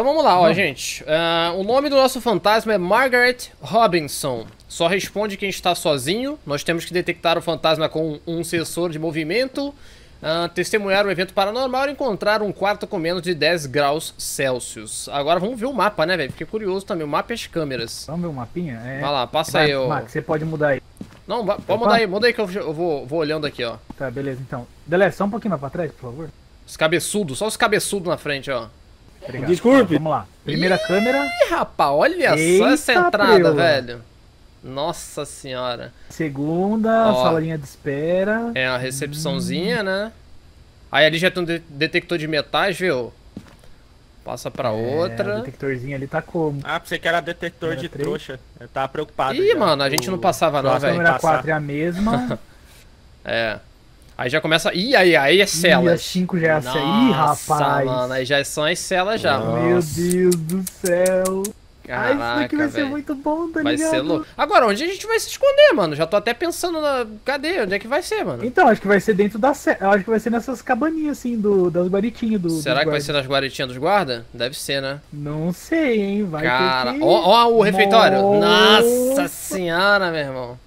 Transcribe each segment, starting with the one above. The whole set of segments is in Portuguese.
Então vamos lá, ó, gente. Uh, o nome do nosso fantasma é Margaret Robinson. Só responde quem está sozinho. Nós temos que detectar o fantasma com um sensor de movimento, uh, testemunhar um evento paranormal e encontrar um quarto com menos de 10 graus Celsius. Agora vamos ver o mapa, né, velho? Fiquei curioso também. O mapa e as câmeras. Vamos ver o mapinha? É... Vai lá, passa Vai, aí, ó. Você pode mudar aí. Não, pode mudar aí, muda aí que eu, vou, vou olhando aqui, ó. Tá, beleza, então. Delete, só um pouquinho mais pra trás, por favor. Os cabeçudos, só os cabeçudos na frente, ó. Obrigado. Desculpe. Vamos lá. Primeira Ih, câmera. rapaz, olha Eita só essa entrada, velho. Nossa senhora. Segunda, Ó, salinha de espera. É a recepçãozinha, hum. né? Aí ali já tem um de detector de metais, viu? Passa pra é, outra. O detectorzinho ali tá como? Ah, pensei que era detector era de três. trouxa. Eu tava preocupado. Ih, já. mano, a gente não passava não, velho. A câmera 4 é a mesma. é. Aí já começa. Ih, aí, aí é cela. Ih, 5 já é a cela. Ih, rapaz. mano, aí já são as celas já. Nossa. Meu Deus do céu. Caraca, ah, isso daqui vai véio. ser muito bom, tá vai ligado? Ser louco. Agora, onde a gente vai se esconder, mano? Já tô até pensando na. Cadê? Onde é que vai ser, mano? Então, acho que vai ser dentro da. Eu acho que vai ser nessas cabaninhas, assim, do... das guaritinhas do. Será que vai ser nas guaritinhas dos guarda? Deve ser, né? Não sei, hein? Vai Cara, que... ó, ó o refeitório. Nossa senhora, meu irmão.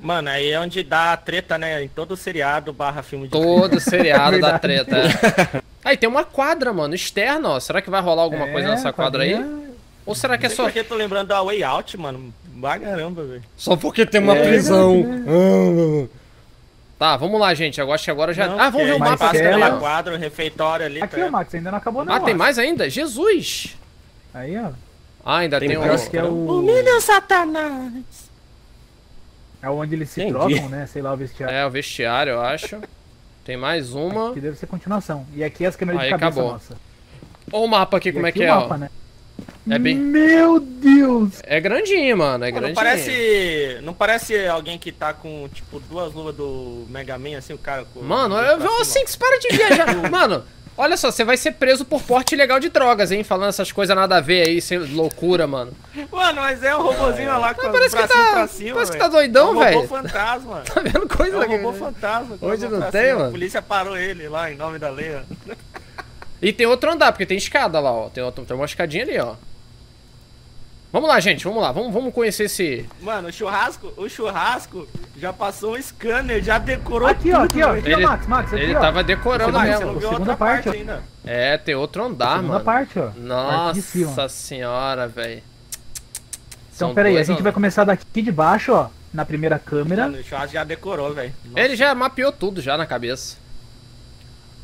Mano, aí é onde dá a treta, né? Em todo seriado barra filme de Todo seriado dá treta. É. Aí tem uma quadra, mano, externa, ó. Será que vai rolar alguma é, coisa nessa quadra aí? Ou será que é só. Porque tô lembrando da Way Out, mano. Bagaramba, velho. Só porque tem uma é, prisão. Né? Tá, vamos lá, gente. Eu acho que agora já. Não, ah, vamos ver o mapa. Pela quadra, o refeitório ali. Aqui, tá... Max, ainda não acabou não. Ah, tem mais ainda? Jesus! Aí, ó. Ah, ainda tem, tem um. Que é o. Humilha Satanás! É onde eles se Entendi. trocam, né? Sei lá, o vestiário. É, o vestiário, eu acho. Tem mais uma. Que deve ser continuação. E aqui as câmeras Aí, de cabeça acabou. nossa. Olha o mapa aqui, e como é aqui é que é, mapa, ó. Né? É bem... Meu Deus! É grandinho, mano, é grandinho. Não parece, não parece alguém que tá com, tipo, duas luvas do Mega Man, assim, o cara... Com mano, eu vi assim que para de viajar. mano, Olha só, você vai ser preso por porte ilegal de drogas, hein? Falando essas coisas nada a ver aí, sem loucura, mano. Mano, mas é um robozinho lá com parece que tá, pra cima, Parece que tá doidão, velho. É um robô fantasma. tá vendo coisa É um robô fantasma. Hoje não tem, mano? A polícia parou ele lá, em nome da lei, E tem outro andar, porque tem escada lá, ó. Tem, tem uma escadinha ali, ó. Vamos lá, gente, vamos lá, vamos, vamos conhecer esse... Mano, o churrasco, o churrasco já passou um scanner, já decorou aqui, tudo. Ó, aqui, ó, aqui, ele, ó, Max, Max, aqui, Ele ó. tava decorando mesmo. Segunda parte, parte ainda. É, tem outro andar, segunda mano. parte, ó. Nossa parte senhora, velho. Então, pera aí, a gente vai começar daqui de baixo, ó, na primeira câmera. Mano, o churrasco já decorou, velho. Ele já mapeou tudo já na cabeça.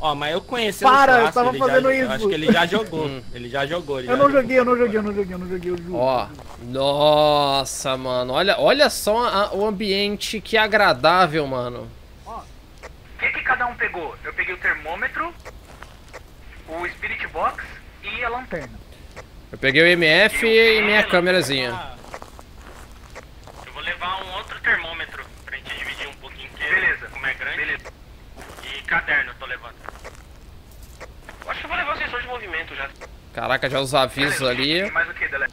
Ó, mas eu conheci Para, eu tava fazendo já, isso. acho que ele já jogou. Hum. ele já jogou. Ele eu já não joguei, eu não joguei, eu não joguei, eu não joguei, eu juro. Ó, nossa, mano. Olha, olha só a, o ambiente que agradável, mano. Ó, o que, que cada um pegou? Eu peguei o termômetro, o Spirit Box e a lanterna. Eu peguei o MF e minha câmerazinha. Eu vou levar um outro termômetro pra gente dividir um pouquinho. Beleza. Como é grande. Beleza. E caderno eu tô levando. Eu acho que eu vou levar o sensor de movimento já. Caraca, já os avisos ali. Tem mais o que, Dele?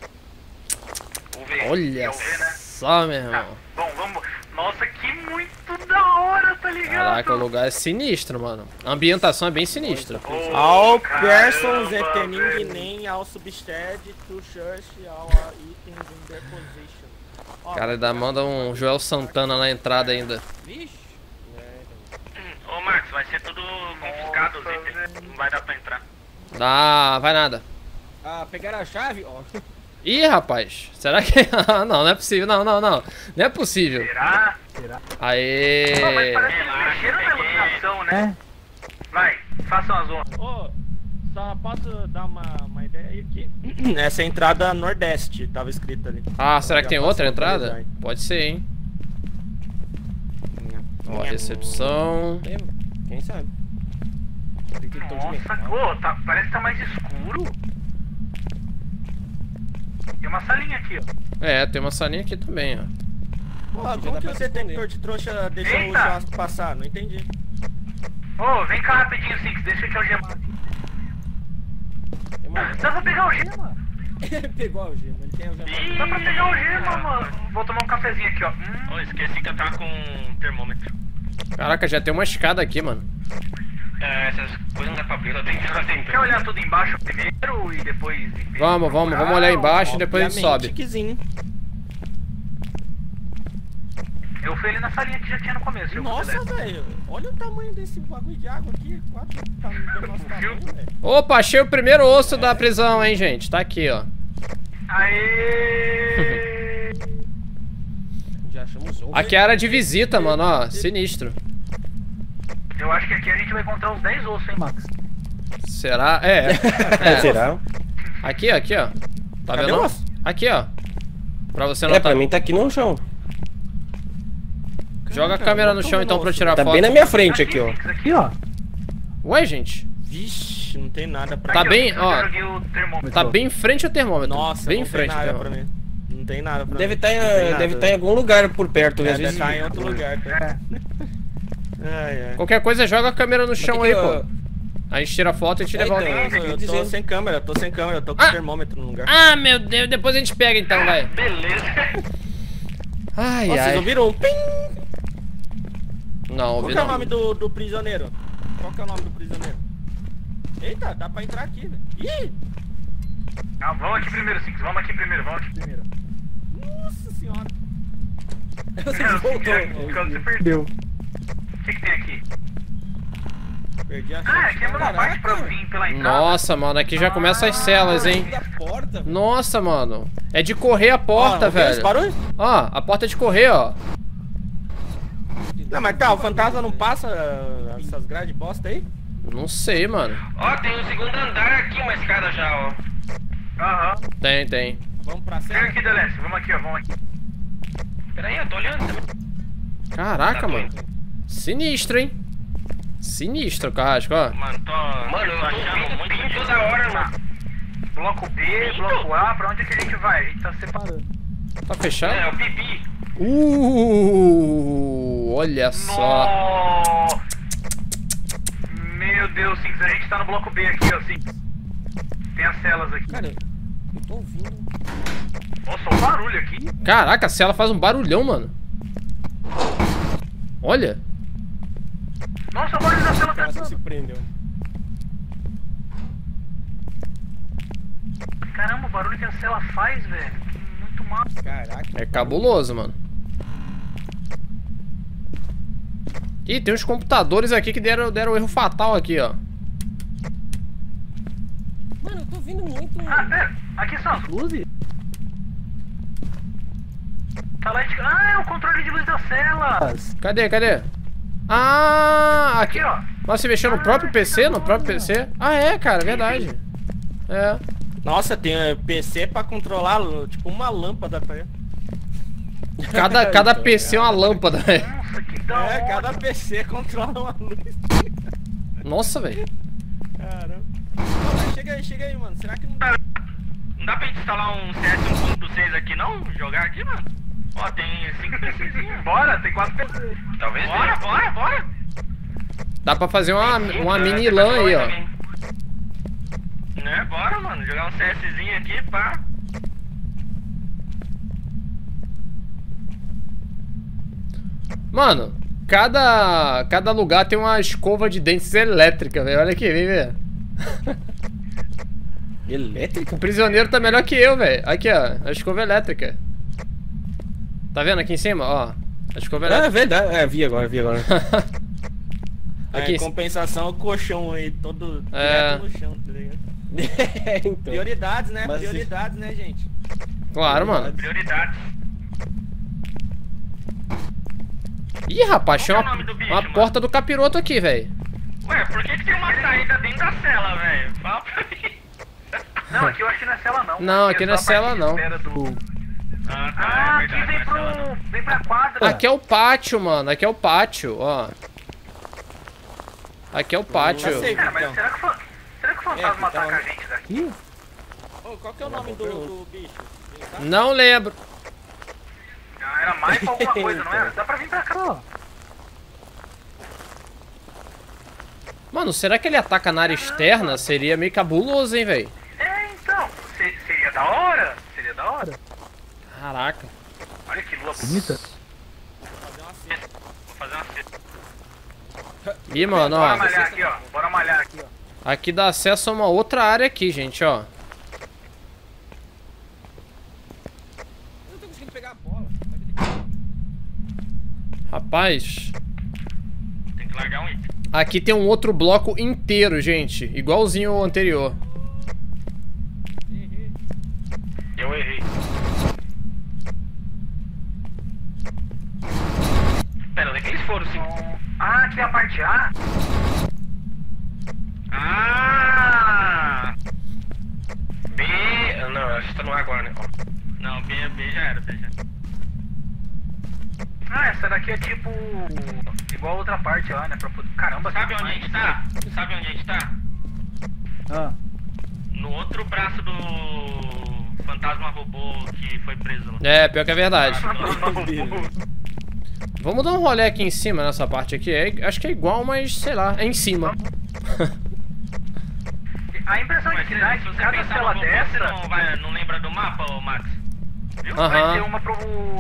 Olha UV, né? só, meu irmão. Tá. Bom, vamos. Nossa, que muito da hora, tá ligado? Caraca, o lugar é sinistro, mano. A ambientação é bem sinistra. Oh, all persons attending nem ao substed to church all items in their position. Cara, ainda manda um Joel Santana na entrada ainda. Vixe. Ô Marcos, vai ser tudo confiscado os itens. Não vai dar pra entrar. Dá, vai nada. Ah, pegaram a chave? Ó. Ih, rapaz. Será que... não, não é possível. Não, não, não. Não é possível. Será? Será? Aê. Oh, mas parece que mexeram na iluminação, né? É. Vai, façam as ondas. Ô, só posso dar uma, uma ideia aí aqui? Essa é a entrada nordeste, tava escrito ali. Ah, será que tem outra entrada? Pode ser, hein? Ó, recepção. Quem sabe? Nossa, oh, tá, parece que tá mais escuro. Tem uma salinha aqui, ó. É, tem uma salinha aqui também, ó. Pô, como que o detector de trouxa deixou Eita. o churrasco passar? Não entendi. Ô, oh, vem cá rapidinho, Six, deixa eu te algemar. Dá pra pegar o gema. ele pegou o gema, ele tem o gema. Dá pra pegar o gema, mano. Vou tomar um cafezinho aqui, ó. Hum. Oh, esqueci que eu tava com um termômetro. Caraca, já tem uma escada aqui, mano. É, essas coisas não dá pra abrir, ela tem ela tem Quer olhar tudo embaixo primeiro e depois... Vamos, vamos, vamos olhar embaixo e depois a gente sobe. que sim. Eu fui ali na salinha que já tinha no começo. Nossa, velho. Olha o tamanho desse bagulho de água aqui. Quatro tamanho do nosso tamanho, velho. Opa, achei o primeiro osso da prisão, hein, gente. Tá aqui, ó. Aê! Já achamos ovo. Aqui é a área de visita, mano, ó. Sinistro. Eu acho que aqui a gente vai encontrar uns 10 ossos, hein? Max. Será? É. é. Será? Aqui, aqui, ó. Tá Cadê vendo? o osso? Aqui, ó. Pra você não É, pra mim tá aqui no chão. Joga a câmera no chão então pra eu tirar Tá foto. bem na minha frente aqui, ó. Aqui, ó. Ué, gente. Vixe, não tem nada pra Tá Aqui, bem, ó. joguei o termômetro. Tá bem em frente ao termômetro. Nossa, bem não em frente tem pra mim. Não tem nada pra Deve mim. estar Não tem deve nada. tá em algum lugar por perto. É, às deve vezes... estar em outro lugar. Tá? É. Ai, ai. Qualquer coisa, joga a câmera no chão aí, que pô. eu- A gente tira a foto e te É, devolve. então, eu tô sem câmera, eu tô sem câmera, eu tô com Ah! o termômetro no lugar. Ah, meu Deus, depois a gente pega então, vai. Beleza. Ai, Nossa, vocês ai. ouviram um pim? Não, Qual ouvi que é o não. nome do, do prisioneiro? Qual que é o nome do prisioneiro? Eita, dá pra entrar aqui, velho. Ih! Ah, vamos aqui primeiro, Sinks. Vamos aqui primeiro, vamos aqui primeiro. Nossa senhora. Você Não, voltou. Você perdeu. O que, que tem aqui? Perdi a Ah, chance. aqui é uma parte pra eu vir pela entrada. Nossa, mano, aqui já começa as celas, hein. Da porta. Nossa, mano. É de correr a porta, esse velho. barulho? Ó, a porta é de correr, ó. Não, mas tá, o fantasma não passa ah, essas grades bosta aí? Não sei, mano. Ó, tem o segundo andar aqui, uma escada já, ó. Aham. Tem, tem. Vamos pra Pega cena? aqui, Deleste. Vamos aqui, ó. Vamos aqui. Peraí, eu tô olhando também. Caraca, Tá mano. doido. Sinistro, hein? Sinistro, Carrasco, ó. Mano, tô. Mano, eu tô achando muito pin toda hora, mano. Bloco B, bloco A. Pra onde é que a gente vai? A gente tá separando. Tá É, fechado? o pipi. Uh, olha só. Meu Deus, Sinks. A gente tá no bloco B aqui, ó, Sinks. Tem as celas aqui. Cara, eu tô ouvindo. Nossa, o barulho aqui. Caraca, a cela faz um barulhão, mano. Olha. Nossa, o barulho da cela tá Nossa, se prendeu. Caramba, o barulho que a cela faz, velho. Muito massa. Caraca. É cabuloso, mano. Ih, tem uns computadores aqui que deram, deram erro fatal aqui, ó. Mano, eu tô ouvindo muito. Ah, pera. Aqui são as Luzes? Tá lá de... Ah, é o controle de luz da cela. Cadê, cadê? Ah, aqui. Ó. Mas você mexeu no próprio PC? No próprio PC? Ah, é, cara, verdade. É. Nossa, tem eh, PC pra controlar, tipo, uma lâmpada pra ele. Cada, cada PC é uma lâmpada, velho. Nossa, que da hora. É, cada PC controla uma luz. Nossa, velho. Caramba. Não, chega aí, chega aí, mano. Será que não dá? Não dá pra gente instalar um CS 1.6 aqui não? Jogar aqui, mano? Ó, tem 5 PCzinhos. Bora, tem quatro pessoas. Talvez Bora, bora, bora. Dá pra fazer uma, uma mini LAN aí, ó. Né, bora, mano. Jogar um CSzinho aqui, pá. Mano, cada, cada lugar tem uma escova de dentes elétrica, velho. Olha aqui, vem ver. Elétrica? O prisioneiro tá melhor que eu, velho. Aqui, ó. A escova elétrica. Tá vendo aqui em cima? Ó. A escova Ah, é verdade. É, vi agora, vi agora. Aqui. É, compensação, o colchão aí, todo É. direto no chão, tá ligado? É, então. Prioridades, né? Mas- Prioridades, né, gente? Claro, mano. Prioridades. Ih, rapaz, tinha é uma, do bicho, uma mano? porta do capiroto aqui, velho. Ué, por que, que tem uma saída dentro da cela, velho? Fala pra mim. Não, aqui eu acho que não é cela, não. Não, aqui não é a parte cela, não. do- Ah, tá, Ah, é aqui vem pro... Vem pra quadra. Aqui é o pátio, mano. Aqui é o pátio, ó. Aqui é o pátio. Tá safe. Cara, mas Então. será que, o fa- será que o fantasma É, tá ataca a gente daqui? Ô, qual que é o nome do, do bicho? Cá. Não lembro. Ah, Era mais pra alguma coisa, não era? Dá pra vir pra cá. ó. Mano, será que ele ataca na área externa? Seria meio cabuloso, hein, velho? É, então. Se- seria da hora. Caraca. Olha que louco. Bonita. Vou fazer uma cesta. Vou fazer uma cesta. Ih, mano, Bora ó. malhar aqui, ó. Bora malhar aqui, ó. Aqui dá acesso a uma outra área aqui, gente, ó. Eu não tô conseguindo pegar a bola. Rapaz, Tem que largar um item. aqui tem um outro bloco inteiro, gente. Igualzinho ao anterior. Eu errei. Pera, onde é que eles foram, sim? Ah, aqui é a parte A? Ah! B. Não, acho que tá no A agora, né? Não, B, B já era, B já era. Ah, essa daqui é tipo. igual a outra parte lá, né? Pra poder... Caramba, Sabe onde a gente tá? Sabe onde a gente tá? Ah, No outro braço do fantasma robô que foi preso lá. É, pior que é verdade. Vamos dar um rolê aqui em cima, nessa parte aqui. É- acho que é igual, mas sei lá, é em cima. A impressão Mas que dá é que você cada você dessa não, vai, não lembra do mapa, ô Max? viu? Vai ter uma pro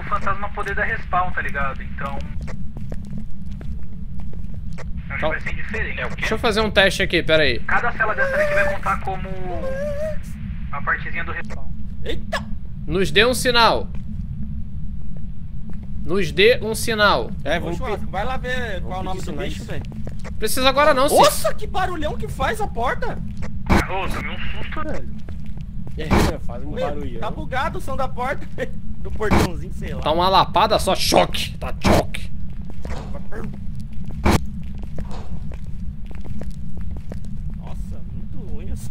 fantasma poder dar respawn, tá ligado? Então. Acho que Cal- vai ser diferente. É? Deixa eu fazer um teste aqui, pera aí. Cada cela dessa daqui vai contar como a partezinha do respawn. Eita! Nos dê um sinal. Nos dê um sinal. É, Ô, vamos Churrasco, vai lá ver qual é o nome do bicho, velho. Precisa agora não. Nossa, que barulhão que faz a porta! Ô, tomei um susto, velho. É, faz um Ui, barulhão. Tá bugado o som da porta. do portãozinho, sei lá. Tá uma lapada só, choque. Tá choque. Nossa, muito ruim isso.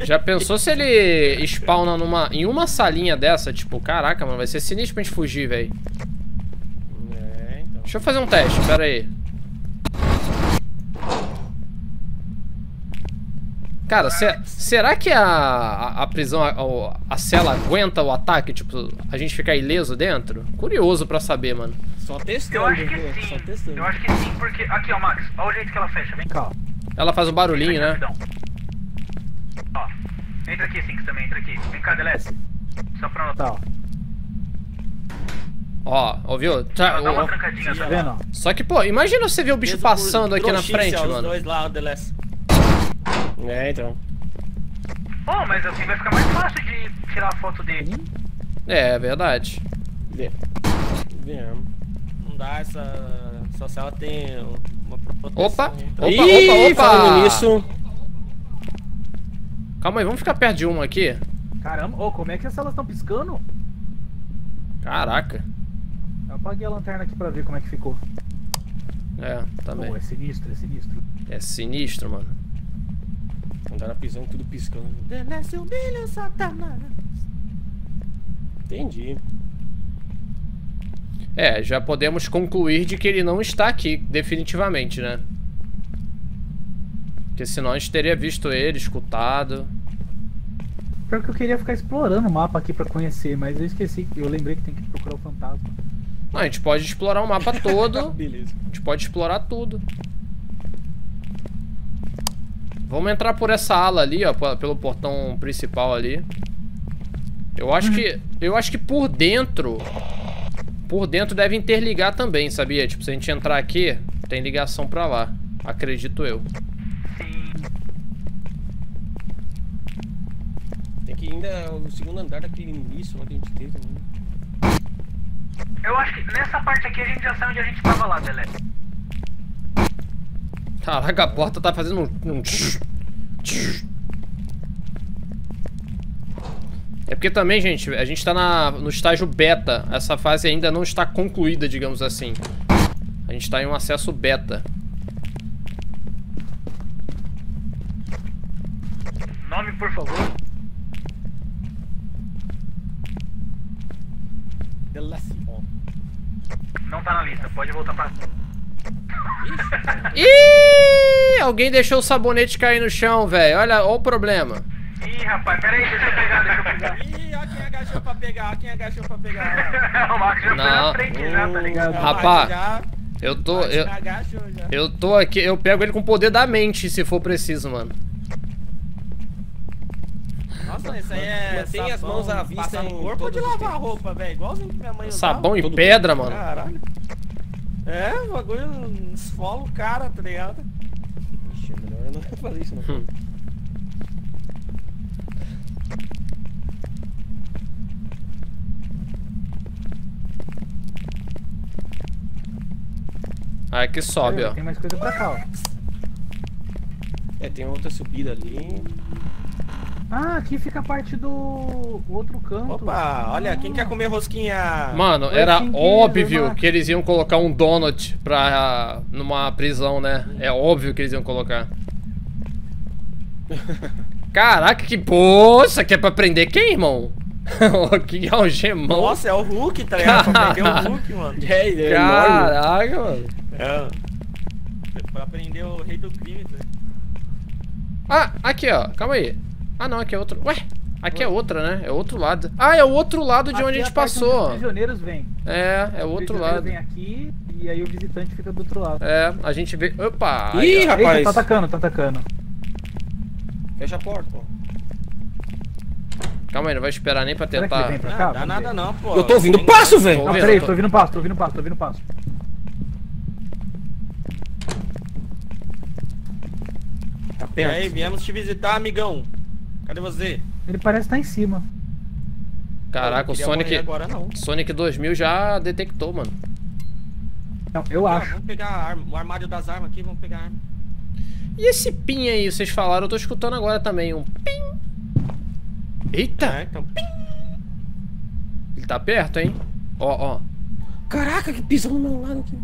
Já pensou se ele spawna numa, em uma salinha dessa? Tipo, caraca, mano, vai ser sinistro pra gente fugir, velho. Deixa eu fazer um teste, pera aí. Cara, se- será que a, a, a prisão, a, a cela aguenta o ataque? Tipo, a gente ficar ileso dentro? Curioso pra saber, mano. Só testando, Eu acho que né? Só sim. testando. Eu acho que sim, porque. Aqui, ó, Max. Olha o jeito que ela fecha. Vem cá. Ela faz o barulhinho, né? Rapidão. Ó. Entra aqui, Sinks, também. Entra aqui. Vem cá, delete. Só pra anotar. Tá, ó. Ouviu? Tá, Dá uma trancadinha. Tá só. vendo, só que, pô, imagina você ver o bicho por passando aqui na frente, mano. dois lá, The Last. É, então. Pô, mas assim vai ficar mais fácil de tirar a foto dele. É, é verdade. Vê. Vemos. Não dá essa. Só se ela tem uma proteção. Opa! Então- Opa, Ih, opa, opa! falando nisso. Calma aí, vamos ficar perto de uma aqui? Caramba, ô, como é que as celas estão piscando? Caraca. Eu apaguei a lanterna aqui pra ver como é que ficou. É, também. Pô, é sinistro, é sinistro. É sinistro, mano. Andar na prisão tudo piscando. Humilha o Satanás. Entendi. É, já podemos concluir de que ele não está aqui, definitivamente, né? Porque senão a gente teria visto ele, escutado. Pior que eu queria ficar explorando o mapa aqui pra conhecer, mas eu esqueci. Eu lembrei que tem que procurar o fantasma. Não, a gente pode explorar o mapa todo. Beleza. A gente pode explorar tudo. Vamos entrar por essa ala ali, ó, pelo portão principal ali. Eu acho que eu acho que por dentro por dentro deve interligar também, sabia? Tipo, se a gente entrar aqui, tem ligação pra lá, acredito eu. Tem que ir ainda o segundo andar daquele início lá que a gente teve também. Eu acho que nessa parte aqui a gente já sabe onde a gente tava lá, delete. Caraca, a porta tá fazendo um. um tch, tch. É porque também, gente, a gente tá na, no estágio beta. Essa fase ainda não está concluída, digamos assim. A gente tá em um acesso beta. Nome, por favor. Ball. Não tá na lista, pode voltar pra. Ih! Alguém deixou o sabonete cair no chão, velho. Olha, olha o problema. Ih, rapaz, peraí, deixa eu pegar, deixa eu pegar. Ih, ó quem agachou pra pegar, ó quem agachou pra pegar. o Max já foi Não. na frente já, tá ligado? já, Eu tô. Eu, eu tô aqui, eu pego ele com o poder da mente, se for preciso, mano. Nossa, isso aí é. Mantém as mãos à vista passar no em corpo ou de lavar a tempos. roupa, velho? Igualzinho que minha mãe usava. Sabão e pedra, mano. Caralho. É, o bagulho esfola o cara, tá ligado? Ixi, é melhor Eu não fazer isso, não. Hum. Ah, aqui sobe, ó. Tem mais coisa pra cá, ó. É, tem outra subida ali. Ah, aqui fica a parte do outro canto. Opa, olha, quem quer comer rosquinha? Mano, Foi era óbvio que eles iam colocar um donut pra, numa prisão, né? É óbvio que eles iam colocar. Caraca, que poxa, que é pra prender quem, irmão? que algemão. Nossa, é o Hulk, tá ligado? Pra prender o Hulk, mano. É, é enorme. Caraca, mano. É. Pra prender o rei do crime, tá? Ah, aqui, ó. Calma aí. Ah, não, aqui é outro. Ué, aqui é outra, né? É outro lado. Ah, é o outro lado de Aqui onde a é gente onde passou. Os prisioneiros vêm. É, é o Os outro prisioneiros lado. vêm aqui e aí o visitante fica do outro lado. É, a gente vê. Opa! Ih, aí, ó. Eita, rapaz. tá atacando, tá atacando. Fecha a porta, pô. Calma aí, não vai esperar nem pra Será que ele tentar. vem pra Não cá? dá Vamos nada ver. não, pô. Eu tô ouvindo passo, velho. Não, peraí, tô- tô ouvindo passo, tô ouvindo passo, tô ouvindo passo. Tá E perto. aí, viemos te visitar, amigão. Cadê você? Ele parece estar em cima. Caraca, o Sonic. agora não. Sonic 2000 já detectou, mano. Não, eu Ah, acho. vamos pegar a arma, o armário das armas aqui, vamos pegar a arma. E esse pin aí, vocês falaram, eu tô escutando agora também. Um pim. Eita! É, então, pim. Ele tá perto, hein? Ó, ó. Caraca, que pisão no meu lado aqui.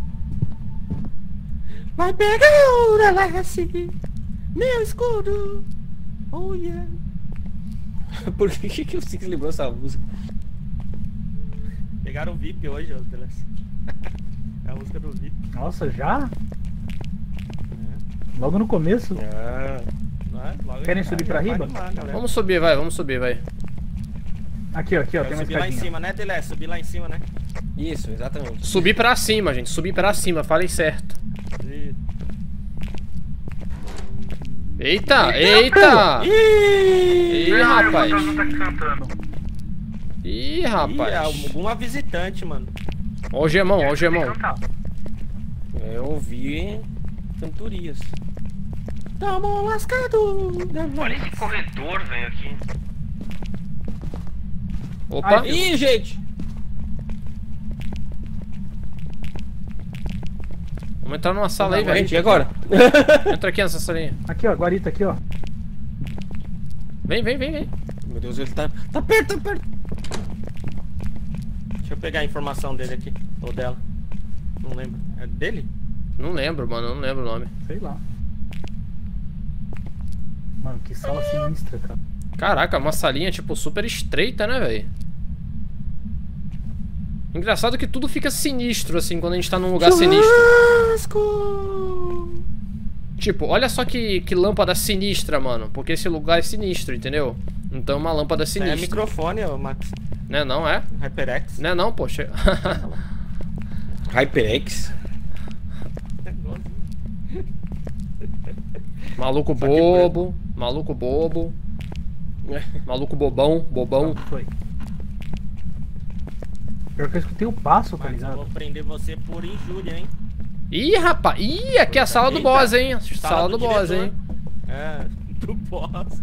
Vai pegar o Lalace, meu escudo. Oh yeah. Por que que que você lembrou essa música? Pegaram o VIP hoje, ô. É a música do VIP. Nossa, já? Logo no começo? Vai, logo Querem subir vai pra riba? animar. Vamos subir, vai, vamos subir, vai. Aqui, ó, aqui, ó, tem uma subir lá em escadinha. cima, né, Delece? Subir lá em cima, né? isso, exatamente. Subir pra cima, gente. Subir pra cima, falei certo. E- Eita, eita! Ih, Ih, rapaz. Ih, Ih, rapaz. alguma visitante, mano. Ó o gemão, ó o gemão. É, Eu ouvi cantorias. Tamo lascado. Olha esse corredor, velho, aqui. Opa. Ai, Ih, gente! Vamos entrar numa sala aí, velho. Gente, e agora? Entra aqui nessa salinha. Aqui, ó, guarita aqui, ó. Vem, vem, vem, vem. Meu Deus, ele tá, tá perto, tá perto. Deixa eu pegar a informação dele aqui. Ou dela. Não lembro. É dele? Não lembro, mano. Não lembro o nome. Sei lá. Mano, que sala sinistra, cara. Caraca, uma salinha, tipo, super estreita, né, velho? Engraçado que tudo fica sinistro, assim, quando a gente tá num lugar sinistro. Churrasco! Tipo, olha só que, que lâmpada sinistra, mano. Porque esse lugar é sinistro, entendeu? Então é uma lâmpada É sinistra. microfone, ô Max. Né não, é? HyperX. Né não, poxa. HyperX. Maluco que bobo. Maluco bobo. Maluco bobão, bobão. Pronto, foi. Pior que eu escutei o passo, tá ligado? vou prender você por injúria, hein? Ih, rapaz. Ih, aqui é a sala do Eita. boss, hein? Sala, do, boss, diretor. hein? É, do boss.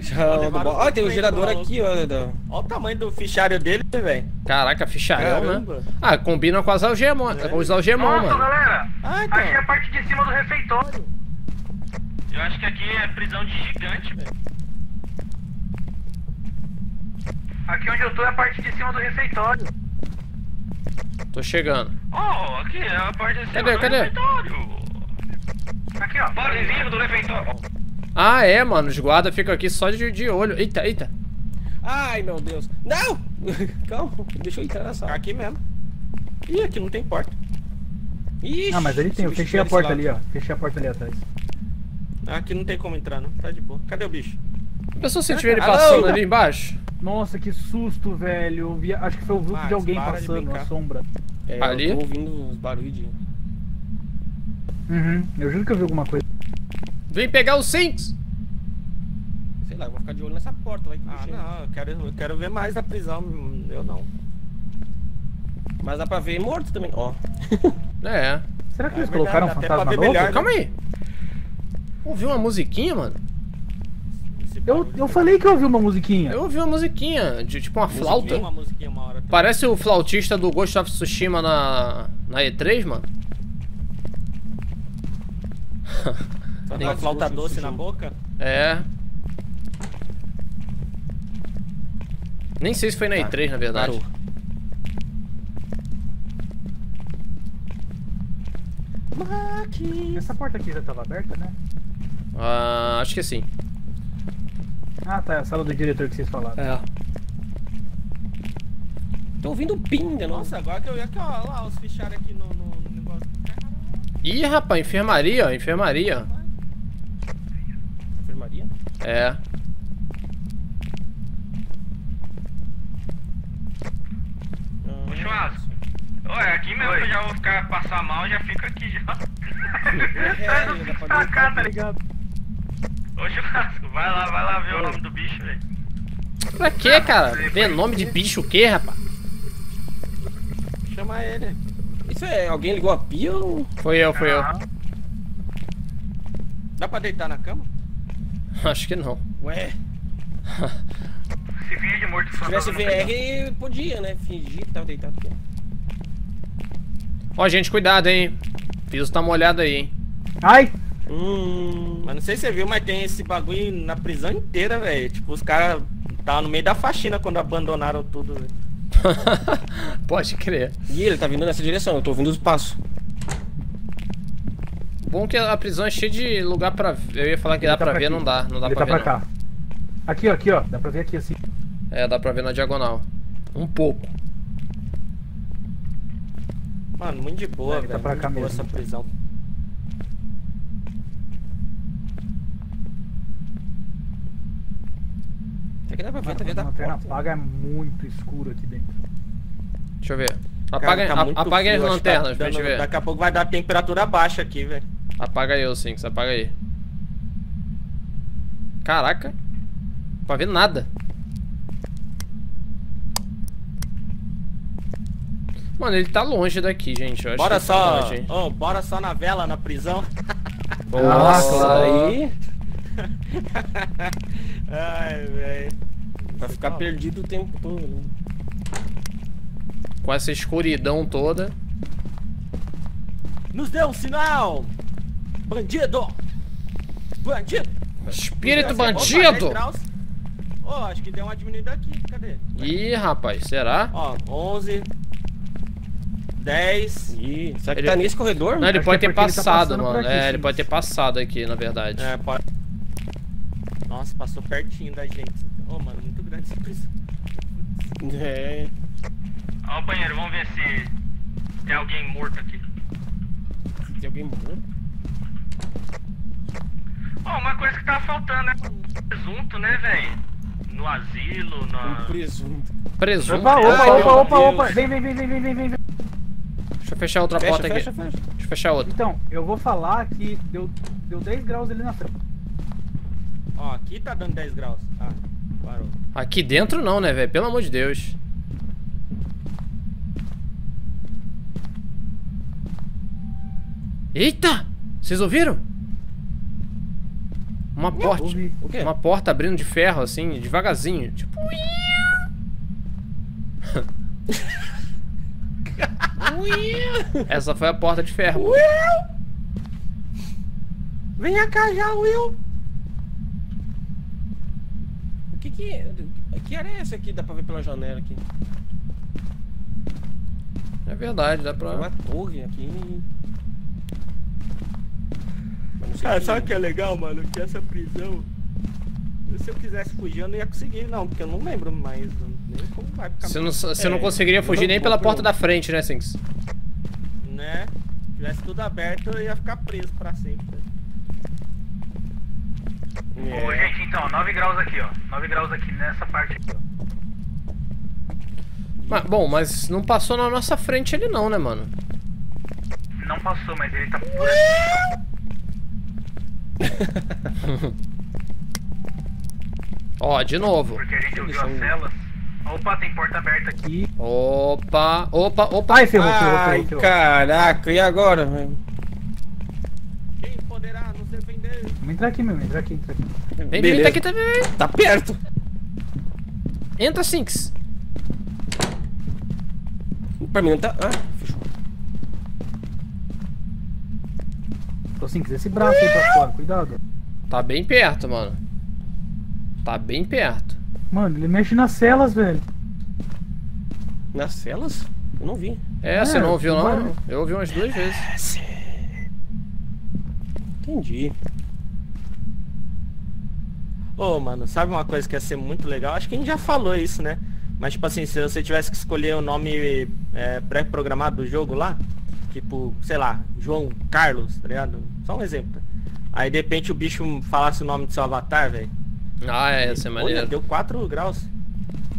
Já, levar o Ó, tem um gerador do aqui, ó. Da... Olha o tamanho do fichário dele, velho. Caraca, ficharão, né? Ah, combina com as algemões. É. Com os algemão, Nossa, mano. galera. Ah, então. Aqui é a parte de cima do refeitório. Eu acho que aqui é prisão de gigante, velho. Aqui onde eu tô é a parte de cima do refeitório. Tô chegando. Oh, aqui é a parte Cadê, cadê? refeitório. Aqui, ó. Do refeitório. Ah, é, mano. Os guardas ficam aqui só de, de olho. Eita, eita. Ai, meu Deus. Não! Calma, deixa eu entrar na sala. aqui mesmo. Ih, aqui não tem porta. Ixi, Ah, mas ali tem, eu fechei a porta ali, ó. Fechei a porta ali atrás. Aqui não tem como entrar, não. Tá de boa. Cadê o bicho? Pensou se tiver ele Alô? passando ali embaixo? Nossa, que susto, velho. Eu vi- Acho que foi o vulto de alguém de passando, brincar. a sombra. É, Ali? Eu tô ouvindo os barulhos de... Uhum, eu juro que eu vi alguma coisa. Vem pegar os cintos. Sei lá, eu vou ficar de olho nessa porta. Vai que Ah, é. não. Eu quero, eu quero ver mais da prisão. Eu não. Mas dá pra ver morto também. Ó. É. Será que É eles verdade, colocaram um até fantasma novo? melhor, né? Calma aí. Ouviu uma musiquinha, mano? Eu, barulho. eu falei que eu ouvi uma musiquinha. Eu ouvi uma musiquinha, de tipo uma flauta. uma musiquinha uma hora. Parece o flautista do Ghost of Tsushima na, na E3, mano. Tem uma flauta doce na boca. É. Nem sei se foi na E3, na verdade. Parou. Essa porta aqui já tava aberta, né? Ah, acho que sim. Ah, tá. É a sala do diretor que vocês falaram. É. Tô ouvindo ping de novo. Nossa, agora que eu ia aqui, ó, lá, os fichários aqui no, no, no negócio. Ih, rapaz, enfermaria, ó, enfermaria. Enfermaria? É. Ô, churrasco. Olha, aqui mesmo que eu já vou ficar passar mal, já fica aqui já. É, dá pra Tacar, deitar. tá ligado? Ô churrasco, vai lá, vai lá ver o nome do bicho, velho. Pra quê, cara? Ver nome de bicho o quê, rapaz? Chama ele. Isso é, alguém ligou a pia ou... Foi eu, foi eu. Dá pra deitar na cama? Acho que não. Ué, Se finge de morto se tivesse VR, podia, né? Fingir que tava deitado aqui. Ó, gente, cuidado, hein. O piso tá molhado aí, hein. Ai! Hum... Mas não sei se você viu, mas tem esse bagulho na prisão inteira, velho. Tipo, os caras estavam no meio da faxina quando abandonaram tudo, velho. Pode crer. E ele tá vindo nessa direção, eu tô ouvindo os passos. Bom que a prisão é cheia de lugar pra ver. Eu ia falar que dá Ele tá pra pra ver, aqui. não dá. Não dá Ele pra tá ver, pra não. cá. Aqui, ó, aqui, ó. Dá pra ver aqui assim. É, dá pra ver na diagonal. Um pouco. Mano, muito de boa, tá velho. pra muito cá de boa mesmo. essa prisão. Até que dá pra ver, tá Mano, vendo a a lanterna porta. apaga é muito escuro aqui dentro. Deixa eu ver. Cara, Apaga, tá a- apaga as frio, que tá lanternas pra gente ver. Daqui a pouco vai dar temperatura baixa aqui, velho. Apaga eu, sim, você apaga aí. Caraca. Não pra ver nada. Mano, ele tá longe daqui, gente. Eu acho Bora tá só. longe, hein. Ô, bora só na vela na prisão. Nossa, aí Ai, velho. Vai ficar perdido o tempo todo, né? Com essa escuridão toda. Nos deu um sinal! Bandido! Bandido! Espírito Opa, 10 bandido! graus. Ô, acho que deu uma diminuída aqui. Cadê? Ih, rapaz, será? Ó, 11. 10. Ih, será que Ele- tá nesse corredor? Não, ele Acho pode é ter porque ele tá passado, mano. aqui, é, ele pode ter passado aqui, na verdade. É, pode. Nossa, passou pertinho da gente. Ô, mano, muito grande essa prisão. É. Ó o banheiro, vamos ver se tem alguém morto aqui. Tem alguém morto? Ó, uma coisa que tava faltando, né? Presunto, né, velho? No asilo, na... presunto. Presunto. Opa, opa, Ai, opa, opa, opa. Vem, vem, vem, vem, vem, vem, vem. Deixa eu fechar outra Fecha, porta fecha, aqui. fecha. Deixa eu fechar outra. Então, eu vou falar que deu, deu 10 graus ali na frente. Ó, aqui tá dando 10 graus. Ah, parou. Aqui dentro não, né, velho? Pelo amor de Deus. Eita! Vocês ouviram? Uma porta. Uma porta abrindo de ferro, assim, devagarzinho. Tipo. Essa foi a porta de ferro. Venha cá já, Will! O que que? Que área é essa aqui? Dá pra ver pela janela aqui. É verdade, dá Tem uma pra. torre aqui. Não Cara, que- sabe o que é legal, mano? Que essa prisão. Se eu quisesse fugir, eu não ia conseguir, não, porque eu não lembro mais nem como vai ficar. Você não, você não É, conseguiria fugir não nem pela porta da frente, né, Sinks? Né? Se tivesse tudo aberto, eu ia ficar preso pra sempre. É. Ô, gente, então, 9 graus aqui, ó. 9 graus aqui nessa parte aqui, ó. Mas, bom, mas não passou na nossa frente ele não, né, mano? Não passou, mas ele tá por aqui. Ó, de novo. Porque a gente ouviu as celas. Opa, tem porta aberta aqui. Opa, opa, opa. Ai, ferrou, ferrou, Ai, ferrou, ferrou. caraca, e agora? velho? Quem poderá nos defender? Vamos entrar aqui mesmo, entrar aqui, entrar aqui. Vem, vem, Beleza. tá aqui, tá, vem, vem. Tá perto. Entra, Sinks. Pra mim não tá. Ah, fechou. Tô quiser esse braço aí pra fora, cuidado. Tá bem perto, mano. Tá bem perto. Mano, ele mexe nas celas, velho. Nas celas? Eu não vi. É, É, você não ouviu não? vai. Eu ouvi umas duas vezes. Entendi. Ô, mano, sabe uma coisa que ia ser muito legal? Acho que a gente já falou isso, né? Mas, tipo assim, se você tivesse que escolher o nome é, pré-programado do jogo lá, tipo, sei lá, João Carlos, tá ligado? Só um exemplo. Aí, de repente, o bicho falasse o nome do seu avatar, velho. Ah, é, essa é Olha, maneiro. deu 4 graus.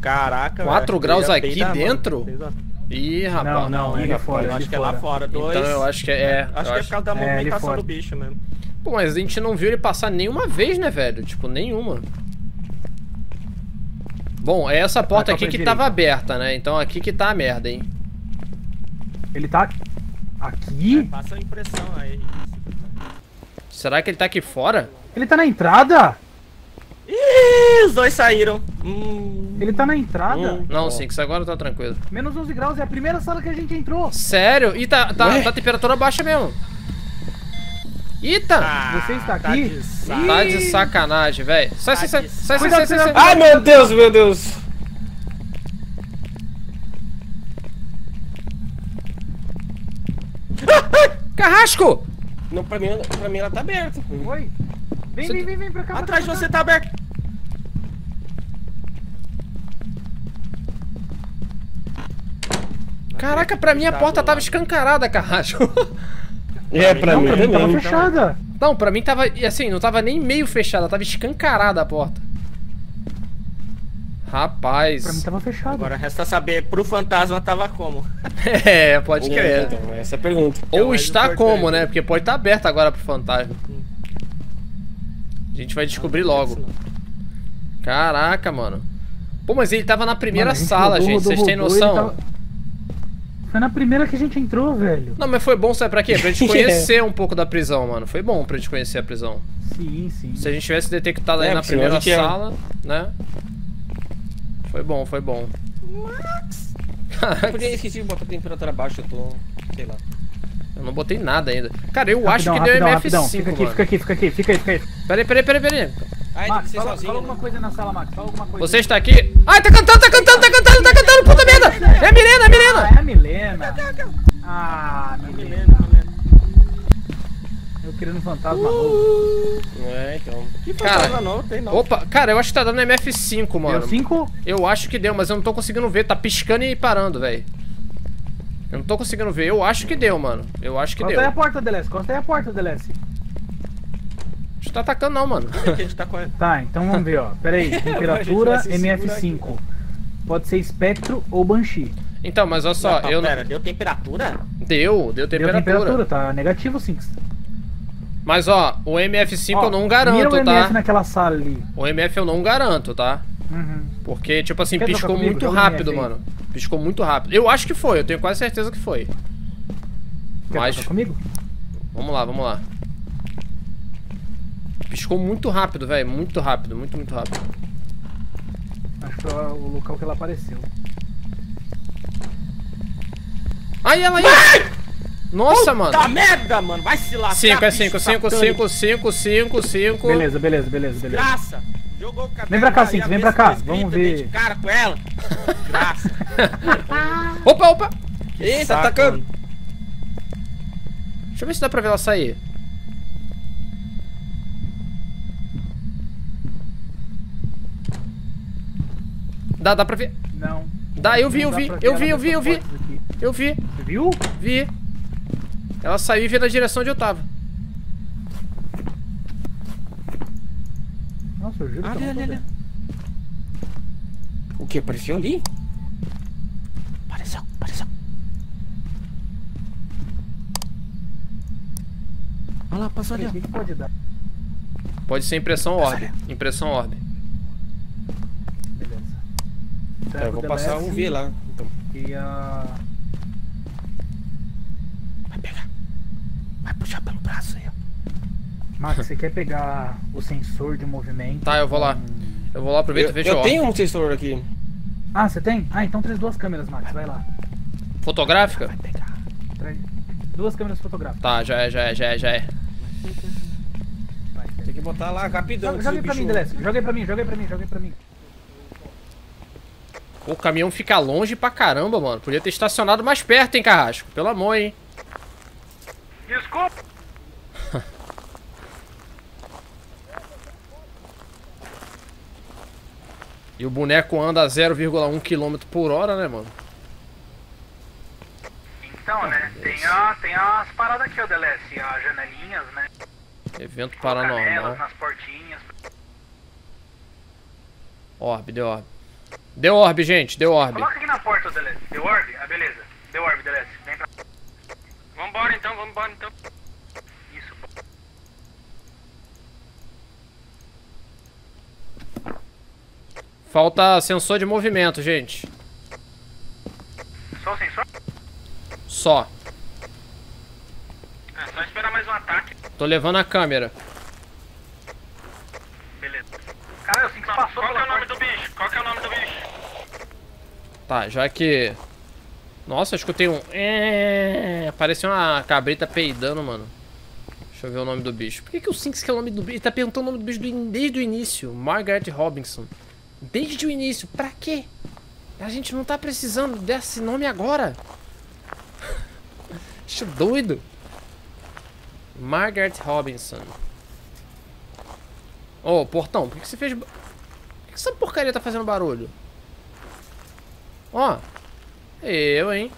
Caraca, Quatro velho, graus ia aqui peidar, mano. dentro? Peidar. Ih, rapaz. Não, não, ele é fora, eu acho que é lá fora. fora. Dois. Então eu acho que é. é, Acho eu que é acho- por causa da É, movimentação fora. do bicho mesmo. Pô, mas a gente não viu ele passar nenhuma vez, né, velho? Tipo, nenhuma. Bom, é essa porta aqui que direita. tava aberta, né? Então aqui que tá a merda, hein? Ele tá aqui? Passa a impressão aí. Será que ele tá aqui fora? Ele tá na entrada? Ih, os dois saíram. Hum, Ele tá na entrada? Hum. Não, Sinks, agora tá tranquilo. Menos 11 graus, é a primeira sala que a gente entrou. Sério? Ih, tá, tá, Ué? tá a temperatura baixa mesmo. Eita! ah, Você está tá aqui? de saco. Tá de sacanagem, velho. Sai, sai, sai, sai, sai, sai, sai, sai. Ai, meu Deus, meu Deus. Carrasco! Não, pra mim, pra mim ela tá aberta. Oi? Vem, Você vem, vem, vem pra cá. Atrás de cá, você tá aberto. Caraca, pra mim a porta tava escancarada, Carrasco. É, pra Não, mim pra mim tava fechada. Não, pra mim tava, e assim, não tava nem meio fechada, tava escancarada a porta. Rapaz. Pra mim tava fechada. Agora resta saber, pro fantasma tava como? É, pode crer. Então, essa é a pergunta. é Ou mais está como, né? Porque pode estar aberto agora pro fantasma. A gente vai descobrir logo. Caraca, mano. Pô, mas ele tava na primeira Mano, sala, rodou, gente. Vocês têm noção? Foi na primeira que a gente entrou, velho. Não, mas foi bom, sabe pra quê? Pra gente conhecer um pouco da prisão, mano. Foi bom pra gente conhecer a prisão. Sim, sim. Se a gente tivesse detectado aí É, na porque senão primeira ia- sala, né? Foi bom, foi bom. Eu podia esqueci de botar a temperatura baixa, eu tô. sei lá. Eu não botei nada ainda. Cara, eu acho Rapidão, que deu rapidão, MF5, rapidão. Fica aqui, mano. fica aqui, fica aqui, fica aí, fica aí. Peraí, peraí, peraí, peraí. Ai, Max, fala, sozinho. fala né? alguma coisa na sala, Max. Fala alguma coisa. Você está aqui? Ai, tá cantando, tá cantando, tá cantando, tá cantando, puta merda! É a Milena, é a Ah, Milena! é a Milena. Ah, Milena. Milena, Milena. Eu querendo um fantasma novo. É, então. Que Cara, fantasma não, tem não. Opa, cara, eu acho que tá dando MF5, mano. Deu 5? Eu acho que deu, mas eu não tô conseguindo ver. Tá piscando e parando, velho. Eu não tô conseguindo ver. Eu acho que deu, mano. Eu acho que Costa deu. aí a porta, Delesse. Costa aí a porta, Delesse. Não tá atacando, não, mano. que a gente tá com Tá, então vamos ver, ó. Pera aí. Temperatura se segurar MF5. Pode ser espectro ou banshee. Então, mas olha só, Não, eu não. Pera, deu temperatura? Deu, deu Deu temperatura. temperatura, tá negativo sim. Mas ó, o MF5 Ó, eu não Mira garanto, o MF tá? naquela sala ali. O MF eu não garanto, tá? Uhum. Porque, tipo assim, Quer piscou comigo? muito rápido, aí. mano. Piscou muito rápido. Eu acho que foi, eu tenho quase certeza que foi. Quer Mas, comigo? vamos lá, vamos lá. Piscou muito rápido, velho. Muito rápido, muito, muito rápido. Acho que foi o local que ela apareceu. Ai, ela aí! Nossa, mano. Tá merda, mano. Vai se lascar. 5 é bicho 5, 5, satânico. 5, 5, 5, 5. Beleza, beleza, beleza, beleza. Graça. Jogou o cabelo Vem pra cá, Cinco, vem pra cá, que vamos ver. cara com ela. Graça. Opa, opa! Eita, Saco, atacando. mano. Deixa eu ver se dá pra ver ela sair. Dá, dá pra ver. Não. Dá, eu vi, eu vi, eu vi, eu vi, eu vi. Eu vi, Você viu? vi. Ela saiu e veio na direção onde eu tava. Nossa, eu juro que eu Ali, ali. O que? Apareceu ali? Apareceu, apareceu. Olha lá, passou ali, O que, que pode dar? Pode ser impressão orbe. Impressão orbe. Beleza. Tá, eu vou passar um V lá. Então. E a... Vai pegar. Vai puxar pelo braço aí, ó. Max, você quer pegar o sensor de movimento? Tá, eu vou lá. Eu vou lá, aproveito e vejo eu ó. tenho um sensor aqui. Ah, você tem? Ah, então traz duas câmeras, Max, vai lá. Fotográfica? Traz duas câmeras fotográficas. Tá, já é, já é, já é, já é. Vai, Tem que botar lá rapidão. Joga, joga aí pra mim, Delesse. Joga aí pra mim, joga aí pra mim, joga aí pra mim. O caminhão fica longe pra caramba, mano. Podia ter estacionado mais perto, hein, Carrasco? Pelo amor, hein. Desculpa. E o boneco anda a 0,1 km por hora, né, mano? Então, né? Tem, a, tem as paradas aqui, ó, Delesse. As janelinhas, né? Evento Canelas paranormal. nas portinhas. Orbe, deu orbe. Deu orbe, gente, deu orbe. Coloca aqui na porta, Delesse. Deu orbe? Ah, beleza. Deu orbe, Delesse. Vem pra... Vambora então, vambora então. Falta sensor de movimento, gente. Só o sensor? Só. É só esperar mais um ataque. Tô levando a câmera. Beleza. Caralho, o 5 Não, passou qual que é o nome do bicho? Qual que é o nome do bicho? Tá, já que... Nossa, eu escutei um... É... Parecia uma cabrita peidando, mano. Deixa eu ver o nome do bicho. Por que, que o Sinks que é o nome do bicho? Ele tá perguntando o nome do bicho do in- desde o início. Margaret Robinson. Desde o início. Pra quê? A gente não tá precisando desse nome agora. Acho doido. Margaret Robinson. Ô, portão, por que, você fez... Por que, essa porcaria tá fazendo barulho? Ó. Eu, hein?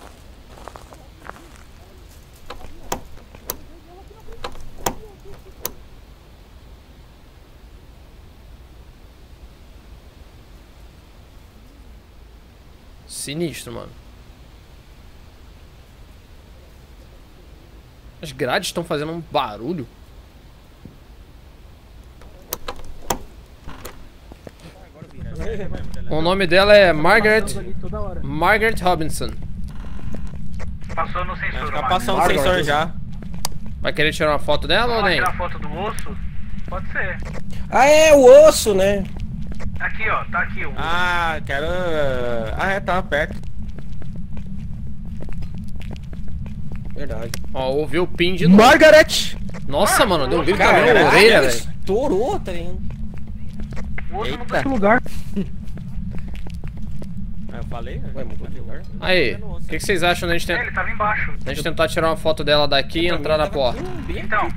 Sinistro, mano. As grades estão fazendo um barulho. O nome dela é Margaret. Margaret Robinson. Passou no sensor, Tá passando o sensor já. Vai querer tirar uma foto dela ou nem? tirar foto do osso? Pode ser. Ah, é o osso, né? Aqui, ó. Tá aqui o. Ah, quero... Ah, é, tava perto. Verdade. Ó, ouviu o pin de novo. Margaret! Nossa, mano, deu um grito na minha caralho, orelha, velho. estourou, tá ligado? Eita. Que lugar? Ah, Eu falei? né? Ué, mudou de lugar? Aí, o que, que vocês acham da gente, É, ten- ele tava embaixo. da gente tentar tirar uma foto dela daqui e entrar na porta? Então.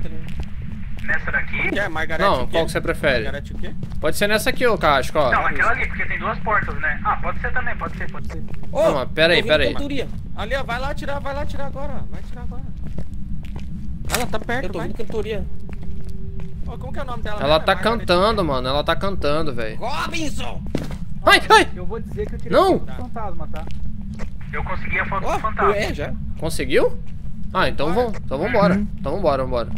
Nessa daqui? Que é Margaret Não, qual que você prefere? Margaret o quê? Pode ser nessa aqui, ô Casco, ó. Não, aquela ali, porque tem duas portas, né? Ah, pode ser também, pode ser, pode ser. Ô, Não, mas pera aí, pera aí. cantoria. Ali, ó, vai lá tirar, vai lá tirar agora, ó. Vai tirar agora. Ela tá perto, Eu tô vai. cantoria. Como que é o nome dela? Ela mesmo? tá É Margaret cantando, mano. Ela tá cantando, velho. Robinson! Ai, ai! Eu vou dizer que eu tirei Não! foto do fantasma, tá? Eu consegui a foto do Ó, fantasma. é, já. Conseguiu? Ah, então vamos. Então vambora. Então vambora, vambora.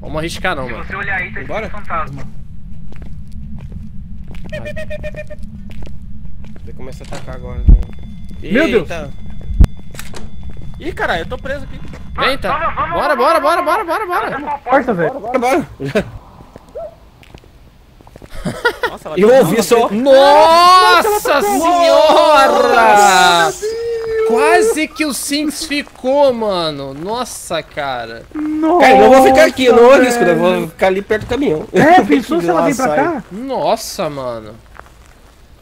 Vamos arriscar não, Se mano. você olhar aí, tá Bora? fantasma. Ele começa a atacar agora. Né? Meu Deus! Ih, caralho, eu tô preso aqui. Vem, tá. Vamos, vamos, Bora, bora, bora, bora, bora, bora. Tá Porta, velho. Bora, bora. Nossa, ela Eu tá- ouvi só. Nossa senhora! Quase que o Sinks ficou, mano. Nossa, cara. Nossa, Cara, eu não vou ficar aqui, eu não arrisco, né? Eu vou ficar ali perto do caminhão. É, pensou se ela vem pra Sai. cá? Nossa, mano.